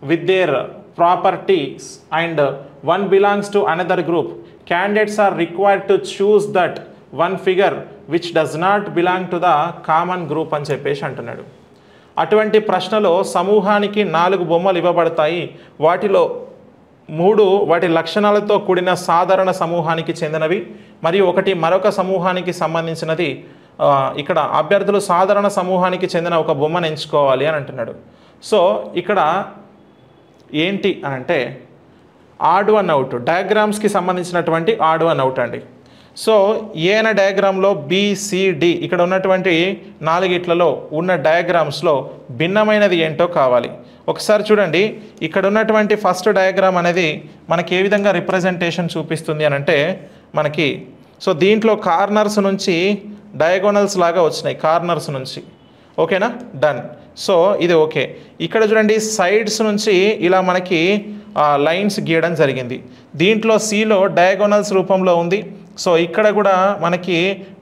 with their properties and one belongs to another group candidates are required to choose that one figure which does not belong to the common group అని చెప్పేసి అంటున్నాడు. అటువంటి ప్రశ్నలో సమూహానికి నాలుగు బొమ్మలు ఇవ్వబడతాయి. వాటిలో మూడు వాటి లక్షణాలతో కూడిన సాధారణ సమూహానికి చెందినవి. మరియు ఒకటి మరొక సమూహానికి సంబంధించినది. ఇక్కడ అభ్యర్థులు సాధారణ సమూహానికి చెందిన ఒక బొమ్మను ఎంచుకోవాలి అని అంటున్నాడు. సో ఇక్కడ ఏంటి అని అంటే ఆడ్ వన్ అవుట్ డయాగ్రామ్స్కి సంబంధించినటువంటి ఆడ్ వన్ అవుట్ అండి. సో ఏన డయాగ్రామ్లో బీసీడీ ఇక్కడ ఉన్నటువంటి నాలుగిట్లలో ఉన్న డయాగ్రామ్స్లో భిన్నమైనది ఏంటో కావాలి. ఒకసారి చూడండి. ఇక్కడ ఉన్నటువంటి ఫస్ట్ డయాగ్రామ్ అనేది మనకి ఏ విధంగా రిప్రజెంటేషన్ చూపిస్తుంది అని అంటే మనకి సో దీంట్లో కార్నర్స్ నుంచి డయాగోనల్స్ లాగా వచ్చినాయి కార్నర్స్ నుంచి. ఓకేనా? డన్ సో ఇది ఓకే. ఇక్కడ చూడండి సైడ్స్ నుంచి ఇలా మనకి లైన్స్ గీయడం జరిగింది. దీంట్లో సిలో డయాగోనల్స్ రూపంలో ఉంది. సో ఇక్కడ కూడా మనకి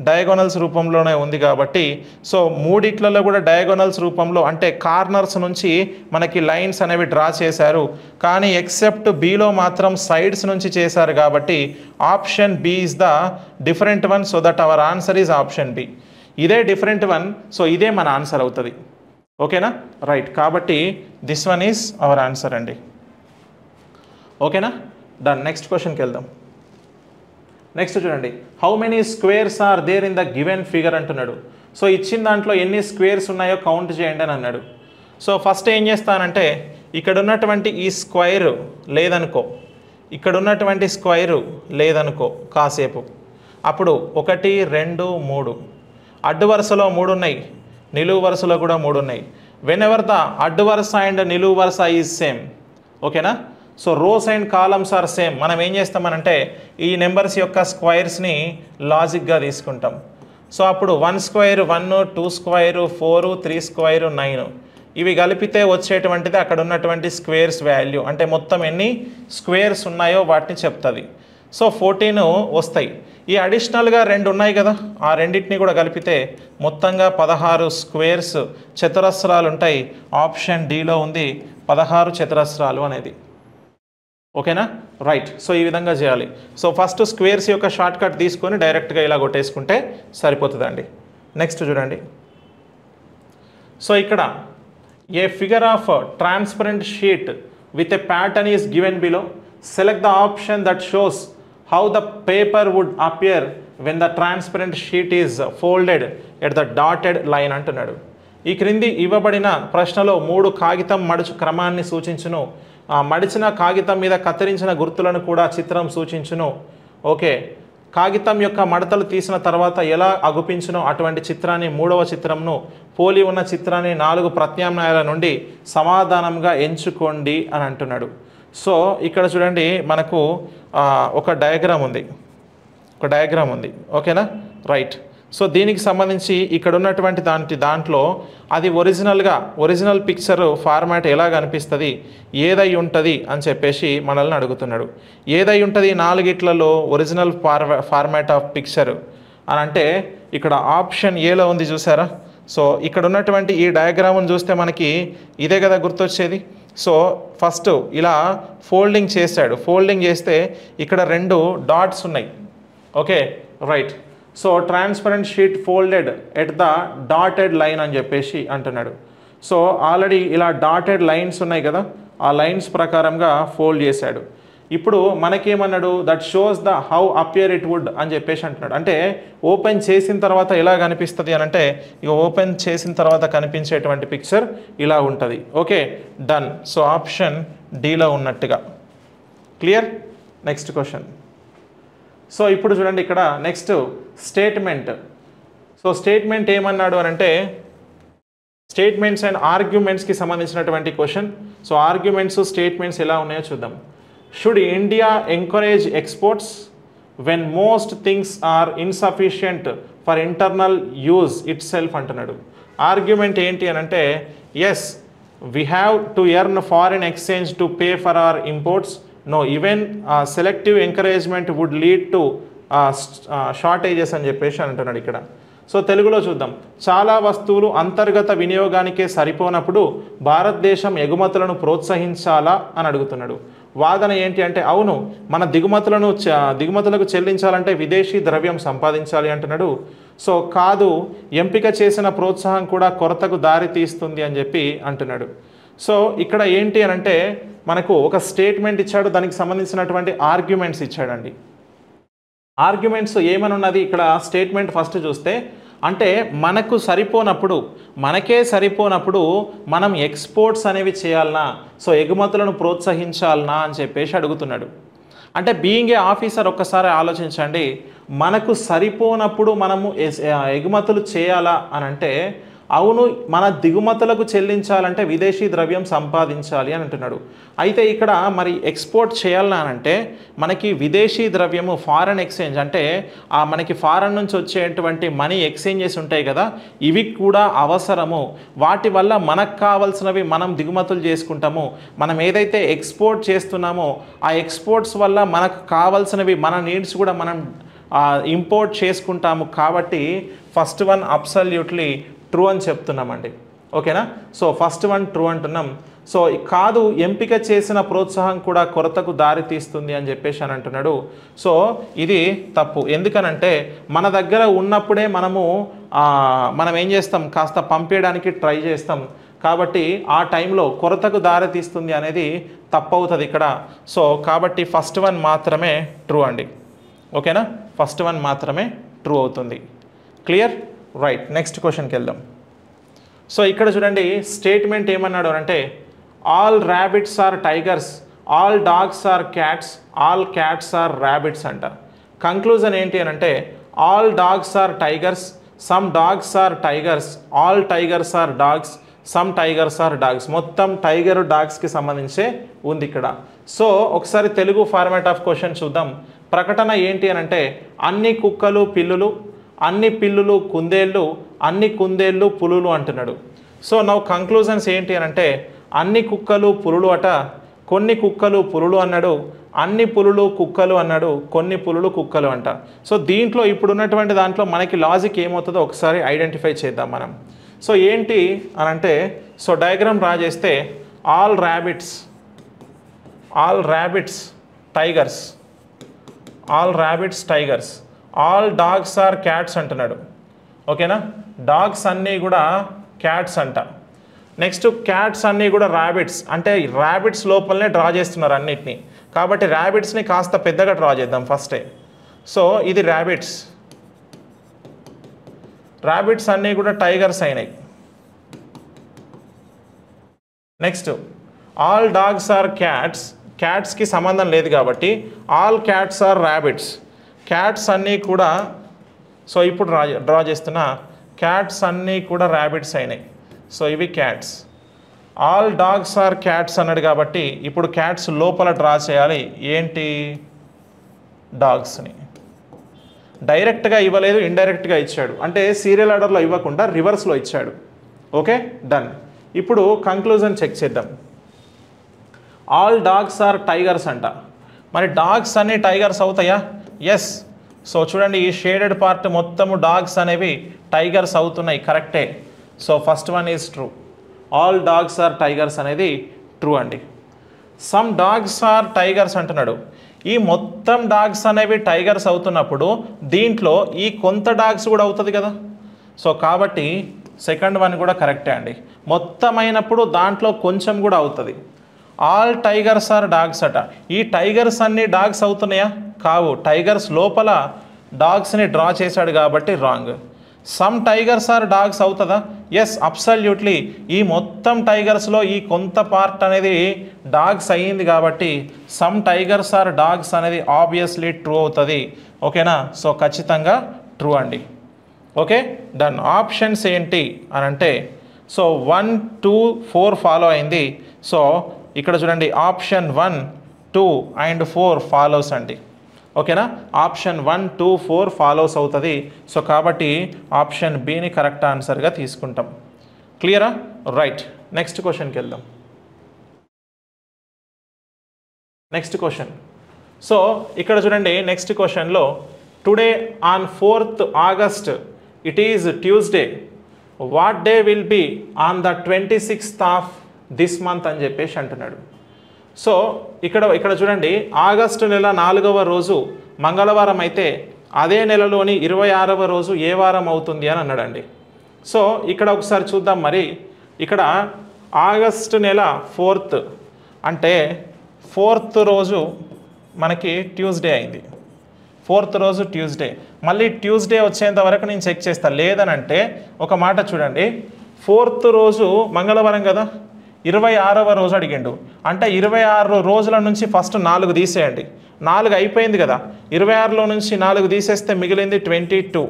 డయాగోనల్స్ రూపంలోనే ఉంది కాబట్టి సో మూడిట్లలో కూడా డయాగోనల్స్ రూపంలో అంటే కార్నర్స్ నుంచి మనకి లైన్స్ అనేవి డ్రా చేశారు. కానీ ఎక్సెప్ట్ బీలో మాత్రం సైడ్స్ నుంచి చేశారు కాబట్టి option B is the different one so that our answer is option B ఇదే డిఫరెంట్ వన్ సో ఇదే మన ఆన్సర్ అవుతుంది. ఓకేనా? రైట్ కాబట్టి this one is our answer అండి. ఓకేనా? డన్ నెక్స్ట్ క్వశ్చన్కి వెళ్దాం. నెక్స్ట్ చూడండి. How many squares are there in the given figure అంటున్నాడు. సో ఇచ్చిన దాంట్లో ఎన్ని స్క్వేర్స్ ఉన్నాయో కౌంట్ చేయండి అని అన్నాడు. సో ఫస్ట్ ఏం చేస్తానంటే ఇక్కడ ఉన్నటువంటి ఈ స్క్వైర్ లేదనుకో ఇక్కడ ఉన్నటువంటి స్క్వైరు లేదనుకో కాసేపు. అప్పుడు ఒకటి రెండు మూడు. అడ్డు వరుసలో మూడు ఉన్నాయి. నిలువు వరుసలో కూడా మూడు ఉన్నాయి. వెన్ ఎవర్ ద అడ్డు వరుస అండ్ నిలువు వరుస ఈజ్ సేమ్ ఓకేనా so rows and columns are same మనం ఏం చేస్తామనంటే ఈ నెంబర్స్ యొక్క స్క్వైర్స్ని లాజిక్గా తీసుకుంటాం. సో అప్పుడు one square one two square four three square nine ఇవి కలిపితే వచ్చేటువంటిది అక్కడ ఉన్నటువంటి స్క్వేర్స్ వాల్యూ అంటే మొత్తం ఎన్ని స్క్వేర్స్ ఉన్నాయో వాటిని చెప్తుంది. సో ఫోర్టీన్ వస్తాయి. ఈ అడిషనల్గా రెండు ఉన్నాయి కదా ఆ రెండింటిని కూడా కలిపితే మొత్తంగా పదహారు స్క్వేర్స్ చతురస్రాలు ఉంటాయి. ఆప్షన్ డీలో ఉంది పదహారు చతురస్రాలు అనేది. ఓకేనా? రైట్ సో ఈ విధంగా చేయాలి. సో ఫస్ట్ స్క్వేర్స్ యొక్క షార్ట్ కట్ తీసుకొని డైరెక్ట్గా ఇలా కొట్టేసుకుంటే సరిపోతుందండి. నెక్స్ట్ చూడండి. సో ఇక్కడ a figure of transparent sheet with a pattern is given below select the option that shows how the paper would appear when the transparent sheet is folded at the dotted line అంటున్నాడు. ఈ క్రింది ఇవ్వబడిన ప్రశ్నలో మూడు కాగితం మడుచు క్రమాన్ని సూచించును. మడిచిన కాగితం మీద కత్తిరించిన గుర్తులను కూడా చిత్రం సూచించును. ఓకే. కాగితం యొక్క మడతలు తీసిన తర్వాత ఎలా అగుపించునో అటువంటి చిత్రాన్ని మూడవ చిత్రంను పోలి ఉన్న చిత్రాన్ని నాలుగు ప్రత్యామ్నాయాల నుండి సమాధానంగా ఎంచుకోండి అని అంటున్నాడు. సో ఇక్కడ చూడండి మనకు ఒక డయాగ్రామ్ ఉంది. ఒక డయాగ్రామ్ ఉంది. ఓకేనా? రైట్. సో దీనికి సంబంధించి ఇక్కడ ఉన్నటువంటి దాంటి దాంట్లో అది ఒరిజినల్గా ఒరిజినల్ పిక్చర్ ఫార్మాట్ ఎలా కనిపిస్తుంది ఏదై ఉంటుంది అని చెప్పేసి మనల్ని అడుగుతున్నాడు. ఏదై ఉంటుంది నాలుగిట్లలో original for format of picture అని అంటే ఇక్కడ ఆప్షన్ ఏలో ఉంది చూసారా? సో ఇక్కడ ఉన్నటువంటి ఈ డయాగ్రామ్ను చూస్తే మనకి ఇదే కదా గుర్తొచ్చేది. సో ఫస్ట్ ఇలా ఫోల్డింగ్ చేశాడు. ఫోల్డింగ్ చేస్తే ఇక్కడ రెండు డాట్స్ ఉన్నాయి. Okay right. So transparent sheet folded at the dotted line అని చెప్పేసి అంటున్నాడు. సో ఆల్రెడీ ఇలా డాటెడ్ లైన్స్ ఉన్నాయి కదా ఆ లైన్స్ ప్రకారంగా ఫోల్డ్ చేశాడు. ఇప్పుడు మనకేమన్నాడు? That shows the how appear it would అని చెప్పేసి అంటున్నాడు. అంటే ఓపెన్ చేసిన తర్వాత ఎలా కనిపిస్తుంది అని అంటే ఇక ఓపెన్ చేసిన తర్వాత కనిపించేటువంటి పిక్చర్ ఇలా ఉంటుంది. ఓకే డన్ సో ఆప్షన్ డీలో ఉన్నట్టుగా. క్లియర్ నెక్స్ట్ క్వశ్చన్ సో ఇప్పుడు చూడండి ఇక్కడ నెక్స్ట్ స్టేట్మెంట్ సో స్టేట్మెంట్ ఏమన్నాడు అని అంటే స్టేట్మెంట్స్ అండ్ ఆర్గ్యుమెంట్స్కి సంబంధించినటువంటి క్వశ్చన్ సో ఆర్గ్యుమెంట్స్ స్టేట్మెంట్స్ ఎలా ఉన్నాయో చూద్దాం. Should India encourage exports when most things are insufficient for internal use itself అంటున్నాడు. ఆర్గ్యుమెంట్ ఏంటి అని అంటే yes we have to earn foreign exchange to pay for our imports no even selective encouragement would lead to shortages అని చెప్పేసి అంటున్నాడు ఇక్కడ. So తెలుగులో చూద్దాం. చాలా వస్తువులు అంతర్గత వినియోగానికే సరిపోనప్పుడు భారతదేశం ఎగుమతులను ప్రోత్సహించాలా అని అడుగుతున్నాడు. వాదన ఏంటి అంటే అవును మన దిగుమతులను చ- దిగుమతులకు చెల్లించాలంటే విదేశీ ద్రవ్యం సంపాదించాలి అంటున్నాడు. సో కాదు ఎంపిక చేసిన ప్రోత్సాహం కూడా కొరతకు దారి తీస్తుంది అని చెప్పి అంటున్నాడు. సో ఇక్కడ ఏంటి అని అంటే మనకు ఒక స్టేట్మెంట్ ఇచ్చాడు దానికి సంబంధించినటువంటి ఆర్గ్యుమెంట్స్ ఇచ్చాడండి. ఆర్గ్యుమెంట్స్ ఏమని ఉన్నది ఇక్కడ స్టేట్మెంట్ ఫస్ట్ చూస్తే అంటే మనకు సరిపోనప్పుడు మనకే సరిపోనప్పుడు మనం ఎక్స్పోర్ట్స్ అనేవి చేయాలనా? సో ఎగుమతులను ప్రోత్సహించాలనా అని చెప్పేసి అడుగుతున్నాడు. అంటే బీయింగ్ ఏ ఆఫీసర్ ఒక్కసారి ఆలోచించండి మనకు సరిపోనప్పుడు మనము ఎస్- ఎగుమతులు చేయాలా అని అంటే అవును మన దిగుమతులకు చెల్లించాలంటే విదేశీ ద్రవ్యం సంపాదించాలి అని అంటున్నాడు. అయితే ఇక్కడ మరి ఎక్స్పోర్ట్ చేయాలని అంటే మనకి విదేశీ ద్రవ్యము ఫారెన్ ఎక్స్చేంజ్ అంటే ఆ మనకి ఫారెన్ నుంచి వచ్చేటువంటి మనీ ఎక్స్చేంజెస్ ఉంటాయి కదా ఇవి కూడా అవసరము. వాటి వల్ల మనకు కావాల్సినవి మనం దిగుమతులు చేసుకుంటాము. మనం ఏదైతే ఎక్స్పోర్ట్ చేస్తున్నామో ఆ ఎక్స్పోర్ట్స్ వల్ల మనకు కావాల్సినవి మన నీడ్స్ కూడా మనం ఇంపోర్ట్ చేసుకుంటాము. కాబట్టి ఫస్ట్ వన్ అబ్సల్యూట్లీ ట్రూ అని చెప్తున్నామండి. ఓకేనా? సో ఫస్ట్ వన్ ట్రూ అంటున్నాం. సో కాదు ఎంపిక చేసిన ప్రోత్సాహం కూడా కొరతకు దారి తీస్తుంది అని చెప్పేసి అని అంటున్నాడు. సో ఇది తప్పు. ఎందుకనంటే మన దగ్గర ఉన్నప్పుడే మనము మనం ఏం చేస్తాం? కాస్త పంపించడానికి ట్రై చేస్తాం. కాబట్టి ఆ టైంలో కొరతకు దారి తీస్తుంది అనేది తప్పవుతుంది ఇక్కడ. సో కాబట్టి ఫస్ట్ వన్ మాత్రమే ట్రూ అండి. ఓకేనా? ఫస్ట్ వన్ మాత్రమే ట్రూ అవుతుంది. క్లియర్ రైట్ నెక్స్ట్ క్వశ్చన్కి వెళ్దాం సో ఇక్కడ చూడండి స్టేట్మెంట్ ఏమన్నాడు అంటే all rabbits are tigers all dogs are cats all cats are rabbits అంట. కంక్లూజన్ ఏంటి అని అంటే all dogs are tigers some dogs are tigers all tigers are dogs some tigers are dogs మొత్తం tiger డాగ్స్కి సంబంధించే ఉంది ఇక్కడ. సో ఒకసారి తెలుగు ఫార్మాట్ ఆఫ్ క్వశ్చన్ చూద్దాం. ప్రకటన ఏంటి అని అంటే అన్ని కుక్కలు పిల్లులు అన్ని పిల్లులు కుందేళ్ళు అన్ని కుందేళ్ళు పులులు అంటున్నాడు. సో నవ్వు కంక్లూజన్స్ ఏంటి అని అంటే అన్ని కుక్కలు పులులు అట కొన్ని కుక్కలు పులులు అన్నాడు అన్ని పులులు కుక్కలు అన్నాడు కొన్ని పులులు కుక్కలు అంట. సో దీంట్లో ఇప్పుడు ఉన్నటువంటి దాంట్లో మనకి లాజిక్ ఏమవుతుందో ఒకసారి ఐడెంటిఫై చేద్దాం మనం. సో ఏంటి అని అంటే సో డయాగ్రామ్ డ్రా చేస్తే all rabbits all rabbits tigers all rabbits tigers all dogs are cats అంటున్నాడు. ఓకేనా డాగ్స్ అన్నీ కూడా క్యాట్స్ అంట. నెక్స్ట్ క్యాట్స్ అన్నీ కూడా ర్యాబిట్స్ అంటే ర్యాబిట్స్ లోపలనే డ్రా చేస్తున్నారు అన్నిటిని. కాబట్టి ర్యాబిట్స్ని కాస్త పెద్దగా డ్రా చేద్దాం ఫస్టే సో ఇది ర్యాబిట్స్ ర్యాబిట్స్ అన్నీ కూడా టైగర్స్ అయినాయి. Next all dogs are cats క్యాట్స్కి సంబంధం లేదు కాబట్టి all cats are rabbits cats అన్నీ కూడా సో ఇప్పుడు డ్రా డ్రా చేస్తున్న క్యాట్స్ అన్నీ కూడా ర్యాబిట్స్ అయినాయి. సో ఇవి cats all dogs are cats అన్నాడు కాబట్టి ఇప్పుడు క్యాట్స్ లోపల డ్రా చేయాలి. ఏంటి? డాగ్స్ని డైరెక్ట్గా ఇవ్వలేదు ఇండైరెక్ట్గా ఇచ్చాడు. అంటే సీరియల్ ఆర్డర్లో ఇవ్వకుండా రివర్స్లో ఇచ్చాడు. ఓకే డన్ ఇప్పుడు కంక్లూజన్ చెక్ చేద్దాం. ఆల్ డాగ్స్ ఆర్ టైగర్స్ అంట. మరి డాగ్స్ అన్ని టైగర్స్ అవుతాయా? ఎస్ సో చూడండి ఈ షేడెడ్ పార్ట్ మొత్తము డాగ్స్ అనేవి టైగర్స్ అవుతున్నాయి. కరెక్టే so first one is true all dogs are tigers అనేది ట్రూ అండి. సమ్ డాగ్స్ ఆర్ టైగర్స్ అంటున్నాడు. ఈ మొత్తం డాగ్స్ అనేవి టైగర్స్ అవుతున్నప్పుడు దీంట్లో ఈ కొంత డాగ్స్ కూడా అవుతుంది కదా? సో కాబట్టి సెకండ్ వన్ కూడా కరెక్టే అండి. మొత్తం అయినప్పుడు దాంట్లో కొంచెం కూడా అవుతుంది. ఆల్ టైగర్స్ ఆర్ డాగ్స్ అట. ఈ టైగర్స్ అన్ని డాగ్స్ అవుతున్నాయా? కావు. టైగర్స్ లోపల డాగ్స్ని డ్రా చేశాడు కాబట్టి wrong. Some tigers are dogs అవుతుందా? ఎస్ అబ్సల్యూట్లీ ఈ మొత్తం టైగర్స్లో ఈ కొంత పార్ట్ అనేది డాగ్స్ అయ్యింది కాబట్టి సమ్ టైగర్స్ ఆర్ డాగ్స్ అనేది ఆబ్వియస్లీ ట్రూ అవుతుంది. ఓకేనా? సో ఖచ్చితంగా ట్రూ అండి. ఓకే? డన్. ఆప్షన్స్ ఏంటి అని అంటే so one two four follow అయింది. సో ఇక్కడ చూడండి option one two and four follows అండి. ఓకేనా? Option one two four follows అవుతుంది. సో కాబట్టి ఆప్షన్ బిని కరెక్ట్ ఆన్సర్గా తీసుకుంటాం. క్లియరా రైట్ నెక్స్ట్ క్వశ్చన్కి వెళ్దాం. నెక్స్ట్ క్వశ్చన్ సో ఇక్కడ చూడండి నెక్స్ట్ క్వశ్చన్లో today on fourth August it is Tuesday what day will be on the twenty sixth of this month అని చెప్పేసి అంటున్నాడు. సో ఇక్కడ ఇక్కడ చూడండి ఆగస్టు నెల నాలుగవ రోజు మంగళవారం అయితే అదే నెలలోని ఇరవై ఆరవ రోజు ఏ వారం అవుతుంది అని అన్నాడండి. సో ఇక్కడ ఒకసారి చూద్దాం మరి. ఇక్కడ ఆగస్టు నెల ఫోర్త్ అంటే ఫోర్త్ రోజు మనకి ట్యూస్డే అయింది. ఫోర్త్ రోజు ట్యూస్డే. మళ్ళీ ట్యూస్డే వచ్చేంత వరకు నేను చెక్ చేస్తాను లేదనంటే ఒక మాట చూడండి. ఫోర్త్ రోజు మంగళవారం కదా? ఇరవై ఆరవ రోజు అడిగిండు. అంటే ఇరవై ఆరు రోజుల నుంచి ఫస్ట్ నాలుగు తీసేయండి. నాలుగు అయిపోయింది కదా. ఇరవై ఆరులో నుంచి నాలుగు తీసేస్తే మిగిలింది ట్వంటీ టూ.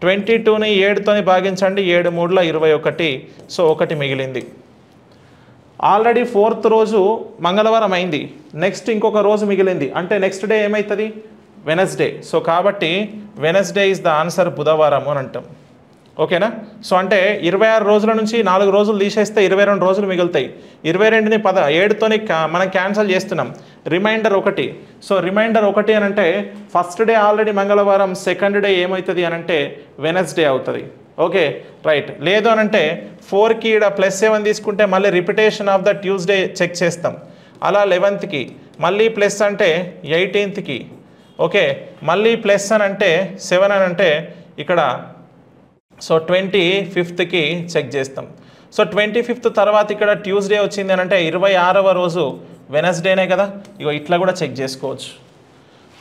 ట్వంటీ టూని ఏడుతోని భాగించండి. ఏడు మూడులో ఇరవై ఒకటి. సో ఒకటి మిగిలింది. ఆల్రెడీ ఫోర్త్ రోజు మంగళవారం అయింది. నెక్స్ట్ ఇంకొక రోజు మిగిలింది. అంటే నెక్స్ట్ డే ఏమవుతుంది వెనస్డే. సో కాబట్టి వెనస్డే ఇస్ ద ఆన్సర్ బుధవారం అని అంటాం. ఓకేనా? సో అంటే ఇరవై ఆరు రోజుల నుంచి నాలుగు రోజులు తీసేస్తే ఇరవై రెండు రోజులు మిగులుతాయి. ఇరవై రెండుని పద ఏడుతోని మనం క్యాన్సిల్ చేస్తున్నాం. రిమైండర్ ఒకటి. సో రిమైండర్ ఒకటి అని అంటే ఫస్ట్ డే ఆల్రెడీ మంగళవారం సెకండ్ డే ఏమవుతుంది అని అంటే వెనస్డే అవుతుంది. ఓకే? రైట్. లేదు అని అంటే ఫోర్కి ఇక్కడ ప్లస్ సెవెన్ తీసుకుంటే మళ్ళీ repetition of the Tuesday check చేస్తాం. అలా లెవెన్త్కి. మళ్ళీ ప్లస్ అంటే ఎయిటీన్త్కి. ఓకే? మళ్ళీ ప్లస్ అని అంటే సెవెన్ అని అంటే ఇక్కడ సో ట్వంటీ ఫిఫ్త్కి చెక్ చేస్తాం. సో ట్వంటీ ఫిఫ్త్ తర్వాత ఇక్కడ ట్యూస్డే వచ్చింది అని అంటే ఇరవై ఆరవ రోజు వెనస్డేనే కదా? ఇగో ఇట్లా కూడా చెక్ చేసుకోవచ్చు.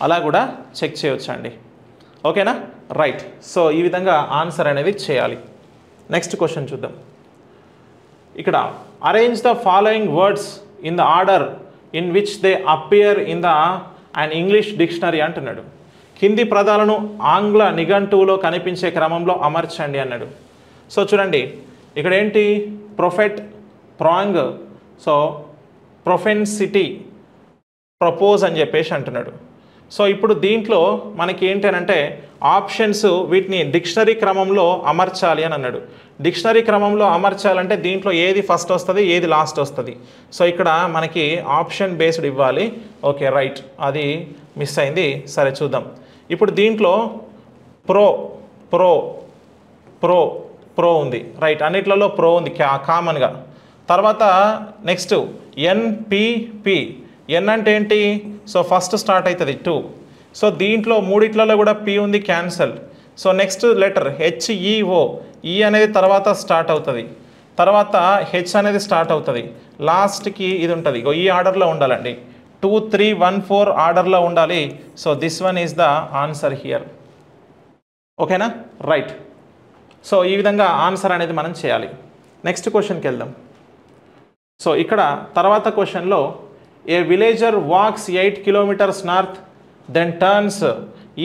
అలా కూడా చెక్ చేయవచ్చు అండి ఓకేనా? రైట్ సో ఈ విధంగా ఆన్సర్ అనేది చేయాలి. నెక్స్ట్ క్వశ్చన్ చూద్దాం. ఇక్కడ arrange the following words in the order in which they appear in the and English dictionary అంటున్నాడు. కింది పదాలను ఆంగ్ల నిఘంటువులో కనిపించే క్రమంలో అమర్చండి అన్నాడు. సో చూడండి ఇక్కడ ఏంటి prophet prong so propensity propose అని చెప్పేసి అంటున్నాడు. సో ఇప్పుడు దీంట్లో మనకి ఏంటి అని అంటే ఆప్షన్స్ వీటిని డిక్షనరీ క్రమంలో అమర్చాలి అని అన్నాడు. డిక్షనరీ క్రమంలో అమర్చాలంటే దీంట్లో ఏది ఫస్ట్ వస్తుంది ఏది లాస్ట్ వస్తుంది? సో ఇక్కడ మనకి ఆప్షన్ బేస్డ్ ఇవ్వాలి. ఓకే రైట్ అది మిస్ అయింది. సరే చూద్దాం. ఇప్పుడు దీంట్లో ప్రో ప్రో ప్రో ప్రో ఉంది. రైట్. అన్నిట్లలో ప్రో ఉంది కా కామన్గా. తర్వాత నెక్స్ట్ ఎన్పిపి ఎన్ అంటే ఏంటి? సో ఫస్ట్ స్టార్ట్ అవుతుంది టూ. సో దీంట్లో మూడిట్లలో కూడా పి ఉంది cancel. So next letter HEO. ఈ అనేది తర్వాత స్టార్ట్ అవుతుంది. తర్వాత హెచ్ అనేది స్టార్ట్ అవుతుంది. లాస్ట్కి ఇది ఉంటుంది. ఈ ఆర్డర్లో ఉండాలండి. టూ త్రీ వన్ ఫోర్ ఆర్డర్లో ఉండాలి. So this one is the answer here ఓకేనా రైట్ సో ఈ విధంగా ఆన్సర్ అనేది మనం చేయాలి. నెక్స్ట్ క్వశ్చన్కి వెళ్దాం. సో ఇక్కడ తర్వాత క్వశ్చన్లో a villager walks eight kilometres north then turns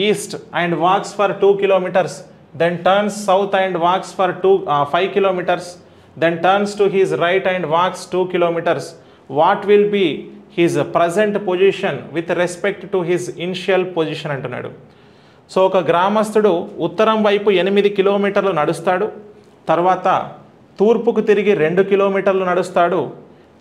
east and walks for two kilometres then turns south and walks for two five kilometres then turns to his right and walks two kilometres what will be his present position with respect to his initial position అంటున్నాడు. So ఒక గ్రామస్తుడు ఉత్తరం వైపు ఎనిమిది కిలోమీటర్లు నడుస్తాడు తర్వాత తూర్పుకు తిరిగి రెండు కిలోమీటర్లు నడుస్తాడు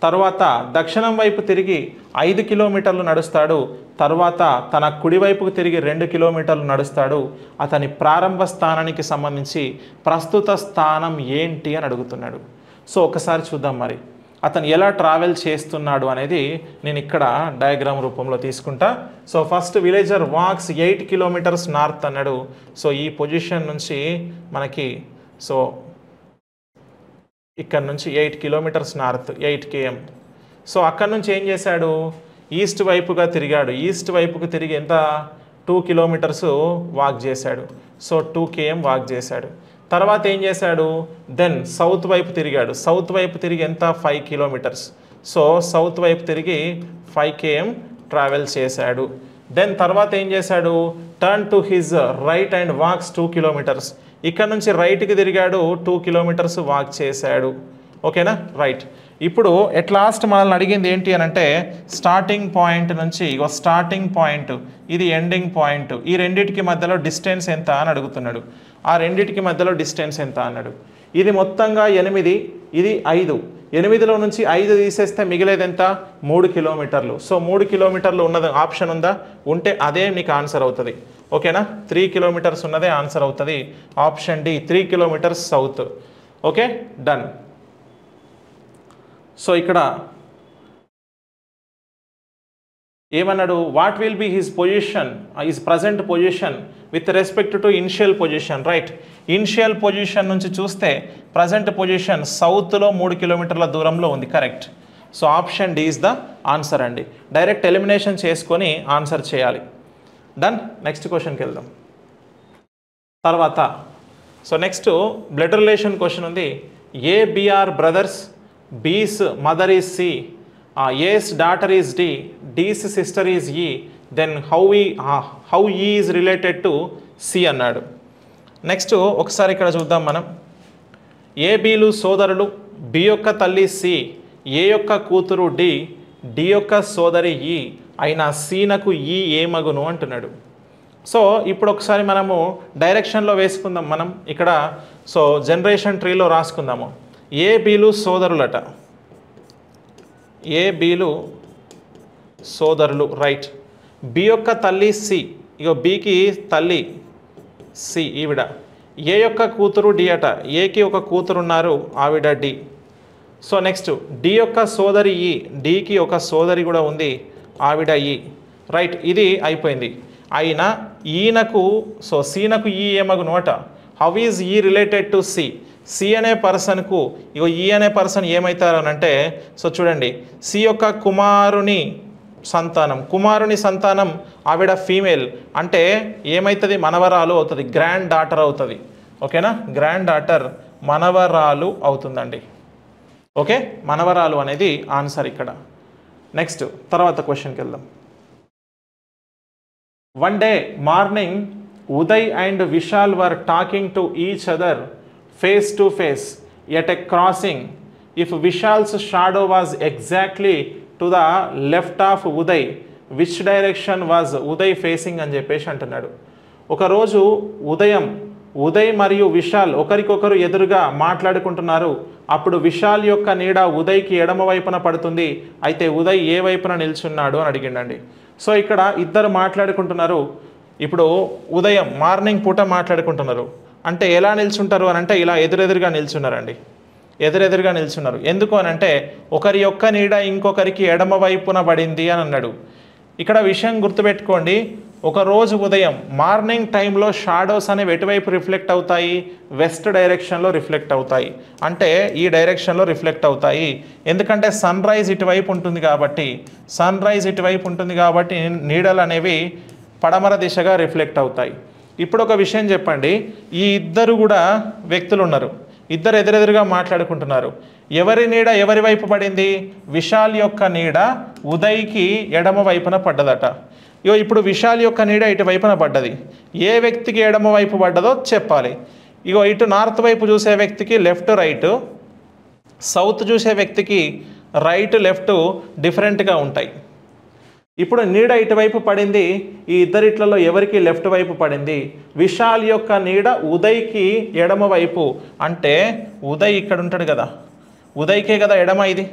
తర్వాత దక్షిణం వైపు తిరిగి ఐదు కిలోమీటర్లు నడుస్తాడు తర్వాత తన కుడివైపుకు తిరిగి రెండు కిలోమీటర్లు నడుస్తాడు. అతని ప్రారంభ స్థానానికి సంబంధించి ప్రస్తుత స్థానం ఏంటి అని అడుగుతున్నాడు. సో ఒకసారి చూద్దాం మరి. అతను ఎలా ట్రావెల్ చేస్తున్నాడు అనేది నేను ఇక్కడ డయాగ్రామ్ రూపంలో తీసుకుంటా. So first villager walks eight kilometres north అన్నాడు. సో ఈ పొజిషన్ నుంచి మనకి సో ఇక్కడ నుంచి eight kilometres north eight KM so అక్కడ నుంచి ఏం చేశాడు? ఈస్ట్ వైపుగా తిరిగాడు. ఈస్ట్ వైపుకు తిరిగి ఎంత? టూ కిలోమీటర్స్ వాక్ చేశాడు. సో టూ కేఎం వాక్ చేశాడు. తర్వాత ఏం చేశాడు? దెన్ సౌత్ వైపు తిరిగాడు. సౌత్ వైపు తిరిగి ఎంత? ఫైవ్ కిలోమీటర్స్ సో సౌత్ వైపు తిరిగి ఫైవ్ కేఎం ట్రావెల్ చేశాడు. దెన్ తర్వాత ఏం చేశాడు? Turn to his right and walks two kilometres ఇక్కడ నుంచి రైట్కి తిరిగాడు టూ కిలోమీటర్స్ వాక్ చేశాడు. ఓకేనా రైట్ ఇప్పుడు ఎట్ లాస్ట్ మనల్ని అడిగింది ఏంటి అని అంటే స్టార్టింగ్ పాయింట్ నుంచి ఇగో స్టార్టింగ్ పాయింట్ ఇది ఎండింగ్ పాయింట్ ఈ రెండింటికి మధ్యలో డిస్టెన్స్ ఎంత అని అడుగుతున్నాడు. ఆ రెండిటికి మధ్యలో డిస్టెన్స్ ఎంత అన్నాడు. ఇది మొత్తంగా ఎనిమిది ఇది ఐదు. ఎనిమిదిలో నుంచి ఐదు తీసేస్తే మిగిలేది ఎంత? మూడు కిలోమీటర్లు. సో మూడు కిలోమీటర్లు ఉన్నది ఆప్షన్ ఉందా? ఉంటే అదే నీకు ఆన్సర్ అవుతుంది. ఓకేనా త్రీ కిలోమీటర్స్ ఉన్నదే ఆన్సర్ అవుతుంది. Option D three kilometres south okay done so ఇక్కడ ఏమన్నాడు? What will be his position his present position with respect to initial position right initial position నుంచి చూస్తే ప్రజెంట్ పొజిషన్ సౌత్లో మూడు కిలోమీటర్ల దూరంలో ఉంది correct so option D is the answer అండి. డైరెక్ట్ ఎలిమినేషన్ చేసుకొని ఆన్సర్ చేయాలి. డన్ నెక్స్ట్ క్వశ్చన్కి వెళ్దాం. తర్వాత so next blood relation question ఉంది. A B are brothers B's mother is C A's daughter is D D's sister is E then how E how E is related to C అన్నాడు. Next ఒకసారి ఇక్కడ చూద్దాం మనం. ఏ బీలు సోదరులు B యొక్క తల్లి C ఏ యొక్క కూతురు డి డి యొక్క సోదరి ఈ అయినా సీనకు ఈ ఏమగును అంటున్నాడు. సో ఇప్పుడు ఒకసారి మనము డైరెక్షన్లో వేసుకుందాం మనం. ఇక్కడ సో జనరేషన్ ట్రీలో రాసుకుందాము. ఏబీలు సోదరులట. ఏబీలు సోదరులు రైట్. బి యొక్క తల్లి సి ఇగో బికి తల్లి సి ఈవిడ. ఏ యొక్క కూతురు డి అట? ఏకి ఒక కూతురు ఉన్నారు ఆవిడ డి. సో నెక్స్ట్ డి యొక్క సోదరి ఈ డికి ఒక సోదరి కూడా ఉంది ఆవిడ ఈ. రైట్ ఇది అయిపోయింది. అయినా ఈయనకు సో సీనకు ఈ ఏమగును అట? How is E related to C? C అనే పర్సన్కు ఇగో ఈ అనే పర్సన్ ఏమవుతారనంటే అని అంటే సో చూడండి సి యొక్క కుమారుని సంతానం కుమారుని సంతానం ఆవిడ ఫీమేల్ అంటే ఏమవుతుంది మనవరాలు అవుతుంది గ్రాండ్ డాటర్ అవుతుంది. ఓకేనా? గ్రాండ్ డాటర్ మనవరాలు అవుతుందండి. ఓకే? మనవరాలు అనేది ఆన్సర్ ఇక్కడ. నెక్స్ట్ తర్వాత క్వశ్చన్కి వెళ్దాం. One day morning Uday and Vishal were talking to each other. Face to face at a crossing if Vishal's shadow was exactly to the left of Uday which direction was Uday facing అని చెప్పేసి అంటున్నాడు. ఒకరోజు ఉదయం ఉదయ్ మరియు విశాల్ ఒకరికొకరు ఎదురుగా మాట్లాడుకుంటున్నారు. అప్పుడు విశాల్ యొక్క నీడ ఉదయ్కి ఎడమ వైపున పడుతుంది. అయితే ఉదయ్ ఏ వైపున నిల్చున్నాడు అని అడిగిండండి. సో ఇక్కడ ఇద్దరు మాట్లాడుకుంటున్నారు. ఇప్పుడు ఉదయం మార్నింగ్ పూట మాట్లాడుకుంటున్నారు. అంటే ఎలా నిల్చుంటారు అని అంటే ఇలా ఎదురెదురుగా నిల్చున్నారండి. ఎదురెదురుగా నిల్చున్నారు. ఎందుకు అని అంటే ఒకరి యొక్క నీడ ఇంకొకరికి ఎడమ వైపున పడింది అని అన్నాడు. ఇక్కడ విషయం గుర్తుపెట్టుకోండి. ఒక రోజు ఉదయం మార్నింగ్ టైంలో షాడోస్ అనేవి ఎటువైపు రిఫ్లెక్ట్ అవుతాయి? వెస్ట్ డైరెక్షన్లో రిఫ్లెక్ట్ అవుతాయి. అంటే ఈ డైరెక్షన్లో రిఫ్లెక్ట్ అవుతాయి. ఎందుకంటే సన్ రైజ్ ఇటువైపు ఉంటుంది కాబట్టి సన్ రైజ్ ఇటువైపు ఉంటుంది కాబట్టి నీడలు అనేవి పడమర దిశగా రిఫ్లెక్ట్ అవుతాయి. ఇప్పుడు ఒక విషయం చెప్పండి. ఈ ఇద్దరు కూడా వ్యక్తులు ఉన్నారు ఇద్దరు ఎదురెదురుగా మాట్లాడుకుంటున్నారు. ఎవరి నీడ ఎవరి వైపు పడింది? విశాల్ యొక్క నీడ ఉదయ్కి ఎడమ వైపున పడ్డదట. ఇగో ఇప్పుడు విశాల్ యొక్క నీడ ఇటు వైపున పడ్డది. ఏ వ్యక్తికి ఎడమ వైపు పడ్డదో చెప్పాలి. ఇగో ఇటు నార్త్ వైపు చూసే వ్యక్తికి లెఫ్ట్ రైట్. సౌత్ చూసే వ్యక్తికి రైట్ లెఫ్ట్ డిఫరెంట్గా ఉంటాయి. ఇప్పుడు నీడ ఇటువైపు పడింది ఈ ఇద్దరిట్లలో ఎవరికి లెఫ్ట్ వైపు పడింది? విశాల్ యొక్క నీడ ఉదయ్కి ఎడమ వైపు. అంటే ఉదయ్ ఇక్కడ ఉంటాడు కదా. ఉదయ్కే కదా ఎడమ ఇది.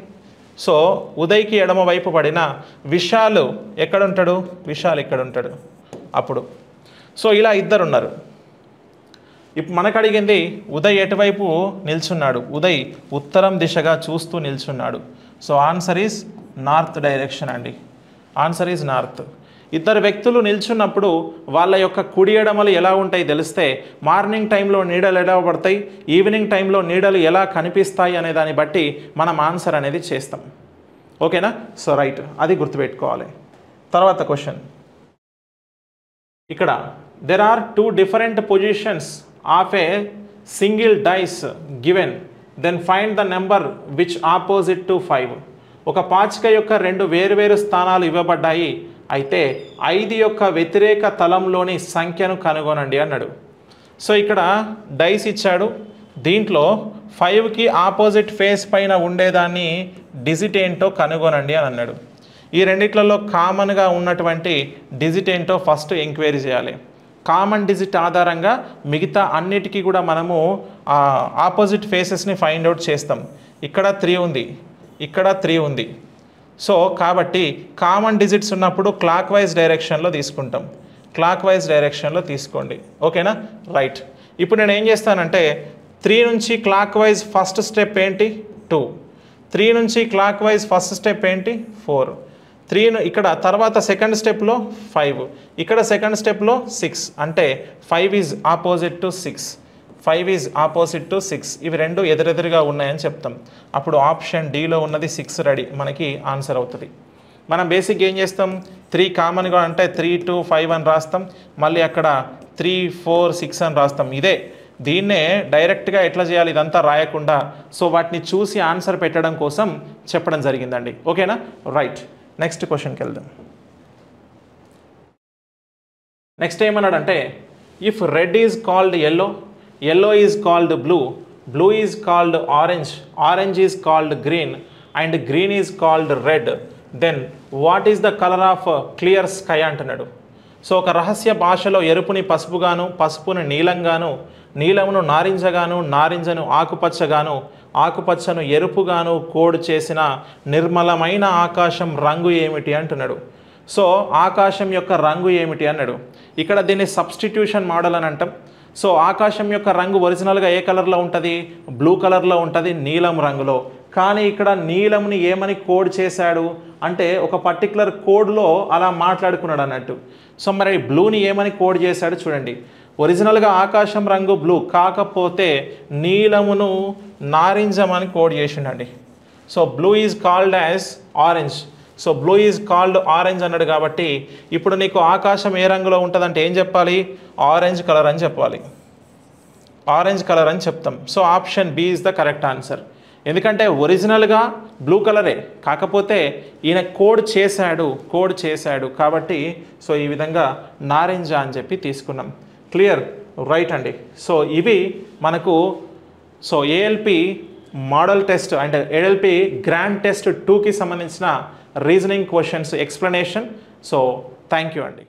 సో ఉదయ్కి ఎడమ వైపు పడిన విశాల్ ఎక్కడ ఉంటాడు? విశాల్ ఇక్కడ ఉంటాడు. అప్పుడు. సో ఇలా ఇద్దరు ఉన్నారు ఇప్పుడు మనకు అడిగింది ఉదయ్ ఎటువైపు నిల్చున్నాడు? ఉదయ్ ఉత్తరం దిశగా చూస్తూ నిల్చున్నాడు. So answer is north direction అండి. ఆన్సర్ ఈజ్ నార్త్ ఇద్దరు వ్యక్తులు నిల్చున్నప్పుడు వాళ్ళ యొక్క కుడి ఎడమలు ఎలా ఉంటాయి తెలిస్తే మార్నింగ్ టైంలో నీడలు ఎలా పడతాయి ఈవినింగ్ టైంలో నీడలు ఎలా కనిపిస్తాయి అనే దాన్ని బట్టి మనం ఆన్సర్ అనేది చేస్తాం. ఓకేనా? So right. అది గుర్తుపెట్టుకోవాలి. తర్వాత క్వశ్చన్. ఇక్కడ there are two different positions of a single dice given then find the number which opposite to five ఒక పాచిక యొక్క రెండు వేరువేరు స్థానాలు ఇవ్వబడ్డాయి. అయితే ఐదు యొక్క వ్యతిరేక తలంలోని సంఖ్యను కనుగొనండి అన్నాడు. సో ఇక్కడ డైస్ ఇచ్చాడు. దీంట్లో ఫైవ్కి ఆపోజిట్ ఫేస్ పైన ఉండేదాన్ని డిజిట్ ఏంటో కనుగొనండి అని అన్నాడు. ఈ రెండిట్లలో కామన్గా ఉన్నటువంటి డిజిట్ ఏంటో ఫస్ట్ ఎంక్వైరీ చేయాలి. కామన్ డిజిట్ ఆధారంగా మిగతా అన్నిటికీ కూడా మనము ఆపోజిట్ ఫేసెస్ని ఫైండ్ అవుట్ చేస్తాం. ఇక్కడ త్రీ ఉంది. ఇక్కడ త్రీ ఉంది. సో కాబట్టి కామన్ డిజిట్స్ ఉన్నప్పుడు క్లాక్ వైజ్ డైరెక్షన్లో తీసుకుంటాం. క్లాక్ వైజ్ డైరెక్షన్లో తీసుకోండి. ఓకేనా రైట్ ఇప్పుడు నేను ఏం చేస్తానంటే త్రీ నుంచి క్లాక్ వైజ్ ఫస్ట్ స్టెప్ ఏంటి? టూ త్రీ నుంచి క్లాక్ వైజ్ ఫస్ట్ స్టెప్ ఏంటి ఫోర్ త్రీ ఇక్కడ తర్వాత సెకండ్ స్టెప్లో ఫైవ్ ఇక్కడ సెకండ్ స్టెప్లో సిక్స్ అంటే five is opposite to six five is opposite to six ఇవి రెండు ఎదురెదురుగా ఉన్నాయని చెప్తాం. అప్పుడు ఆప్షన్ డీలో ఉన్నది సిక్స్ రెడీ. మనకి ఆన్సర్ అవుతుంది. మనం బేసిక్ ఏం చేస్తాం? త్రీ కామన్గా అంటే త్రీ టు ఫైవ్ అని రాస్తాం. మళ్ళీ అక్కడ త్రీ ఫోర్ సిక్స్ అని రాస్తాం. ఇదే. దీన్నే డైరెక్ట్గా ఎట్లా చేయాలి? ఇదంతా రాయకుండా. సో వాటిని చూసి ఆన్సర్ పెట్టడం కోసం చెప్పడం జరిగిందండి. ఓకేనా? రైట్ నెక్స్ట్ క్వశ్చన్కి వెళ్దాం నెక్స్ట్ ఏమన్నాడంటే if red is called yellow yellow is called blue blue is called orange orange is called green and green is called red then what is the colour of clear sky అంటున్నాడు. So ఒక రహస్య భాషలో ఎరుపుని పసుపుగాను పసుపుని నీలంగాను నీలమును నారింజగాను నారింజను ఆకుపచ్చగాను ఆకుపచ్చను ఎరుపుగాను code చేసిన నిర్మలమైన ఆకాశం రంగు ఏమిటి అంటున్నాడు. సో ఆకాశం యొక్క రంగు ఏమిటి అన్నాడు. ఇక్కడ దీన్ని సబ్స్టిట్యూషన్ మోడల్ అని అంటాం. సో ఆకాశం యొక్క రంగు ఒరిజినల్గా ఏ కలర్లో ఉంటుంది? బ్లూ కలర్లో ఉంటుంది నీలం రంగులో. కానీ ఇక్కడ నీలంని ఏమని కోడ్ చేశాడు? అంటే ఒక పర్టికులర్ కోడ్లో అలా మాట్లాడుకున్నాడు అన్నట్టు. సో మరి బ్లూని ఏమని కోడ్ చేశాడు చూడండి. ఒరిజినల్గా ఆకాశం రంగు బ్లూ కాకపోతే నీలమును నారింజం అని code చేసిండండి. So blue is called as orange. So blue is called orange అన్నాడు కాబట్టి ఇప్పుడు నీకు ఆకాశం ఏ రంగులో ఉంటుందంటే ఏం చెప్పాలి? ఆరెంజ్ కలర్ అని చెప్పాలి. ఆరెంజ్ కలర్ అని చెప్తాం. So option B is the correct answer ఎందుకంటే ఒరిజినల్గా బ్లూ కలరే కాకపోతే ఈయన కోడ్ చేశాడు కోడ్ చేశాడు కాబట్టి సో ఈ విధంగా నారింజ అని చెప్పి తీసుకున్నాం. క్లియర్ రైట్ అండి. సో ఇవి మనకు సో ఏఎల్పి మోడల్ టెస్ట్ అంటే ఏఎల్పి గ్రాండ్ టెస్ట్ టూకి సంబంధించిన reasoning questions explanation so thank you అండి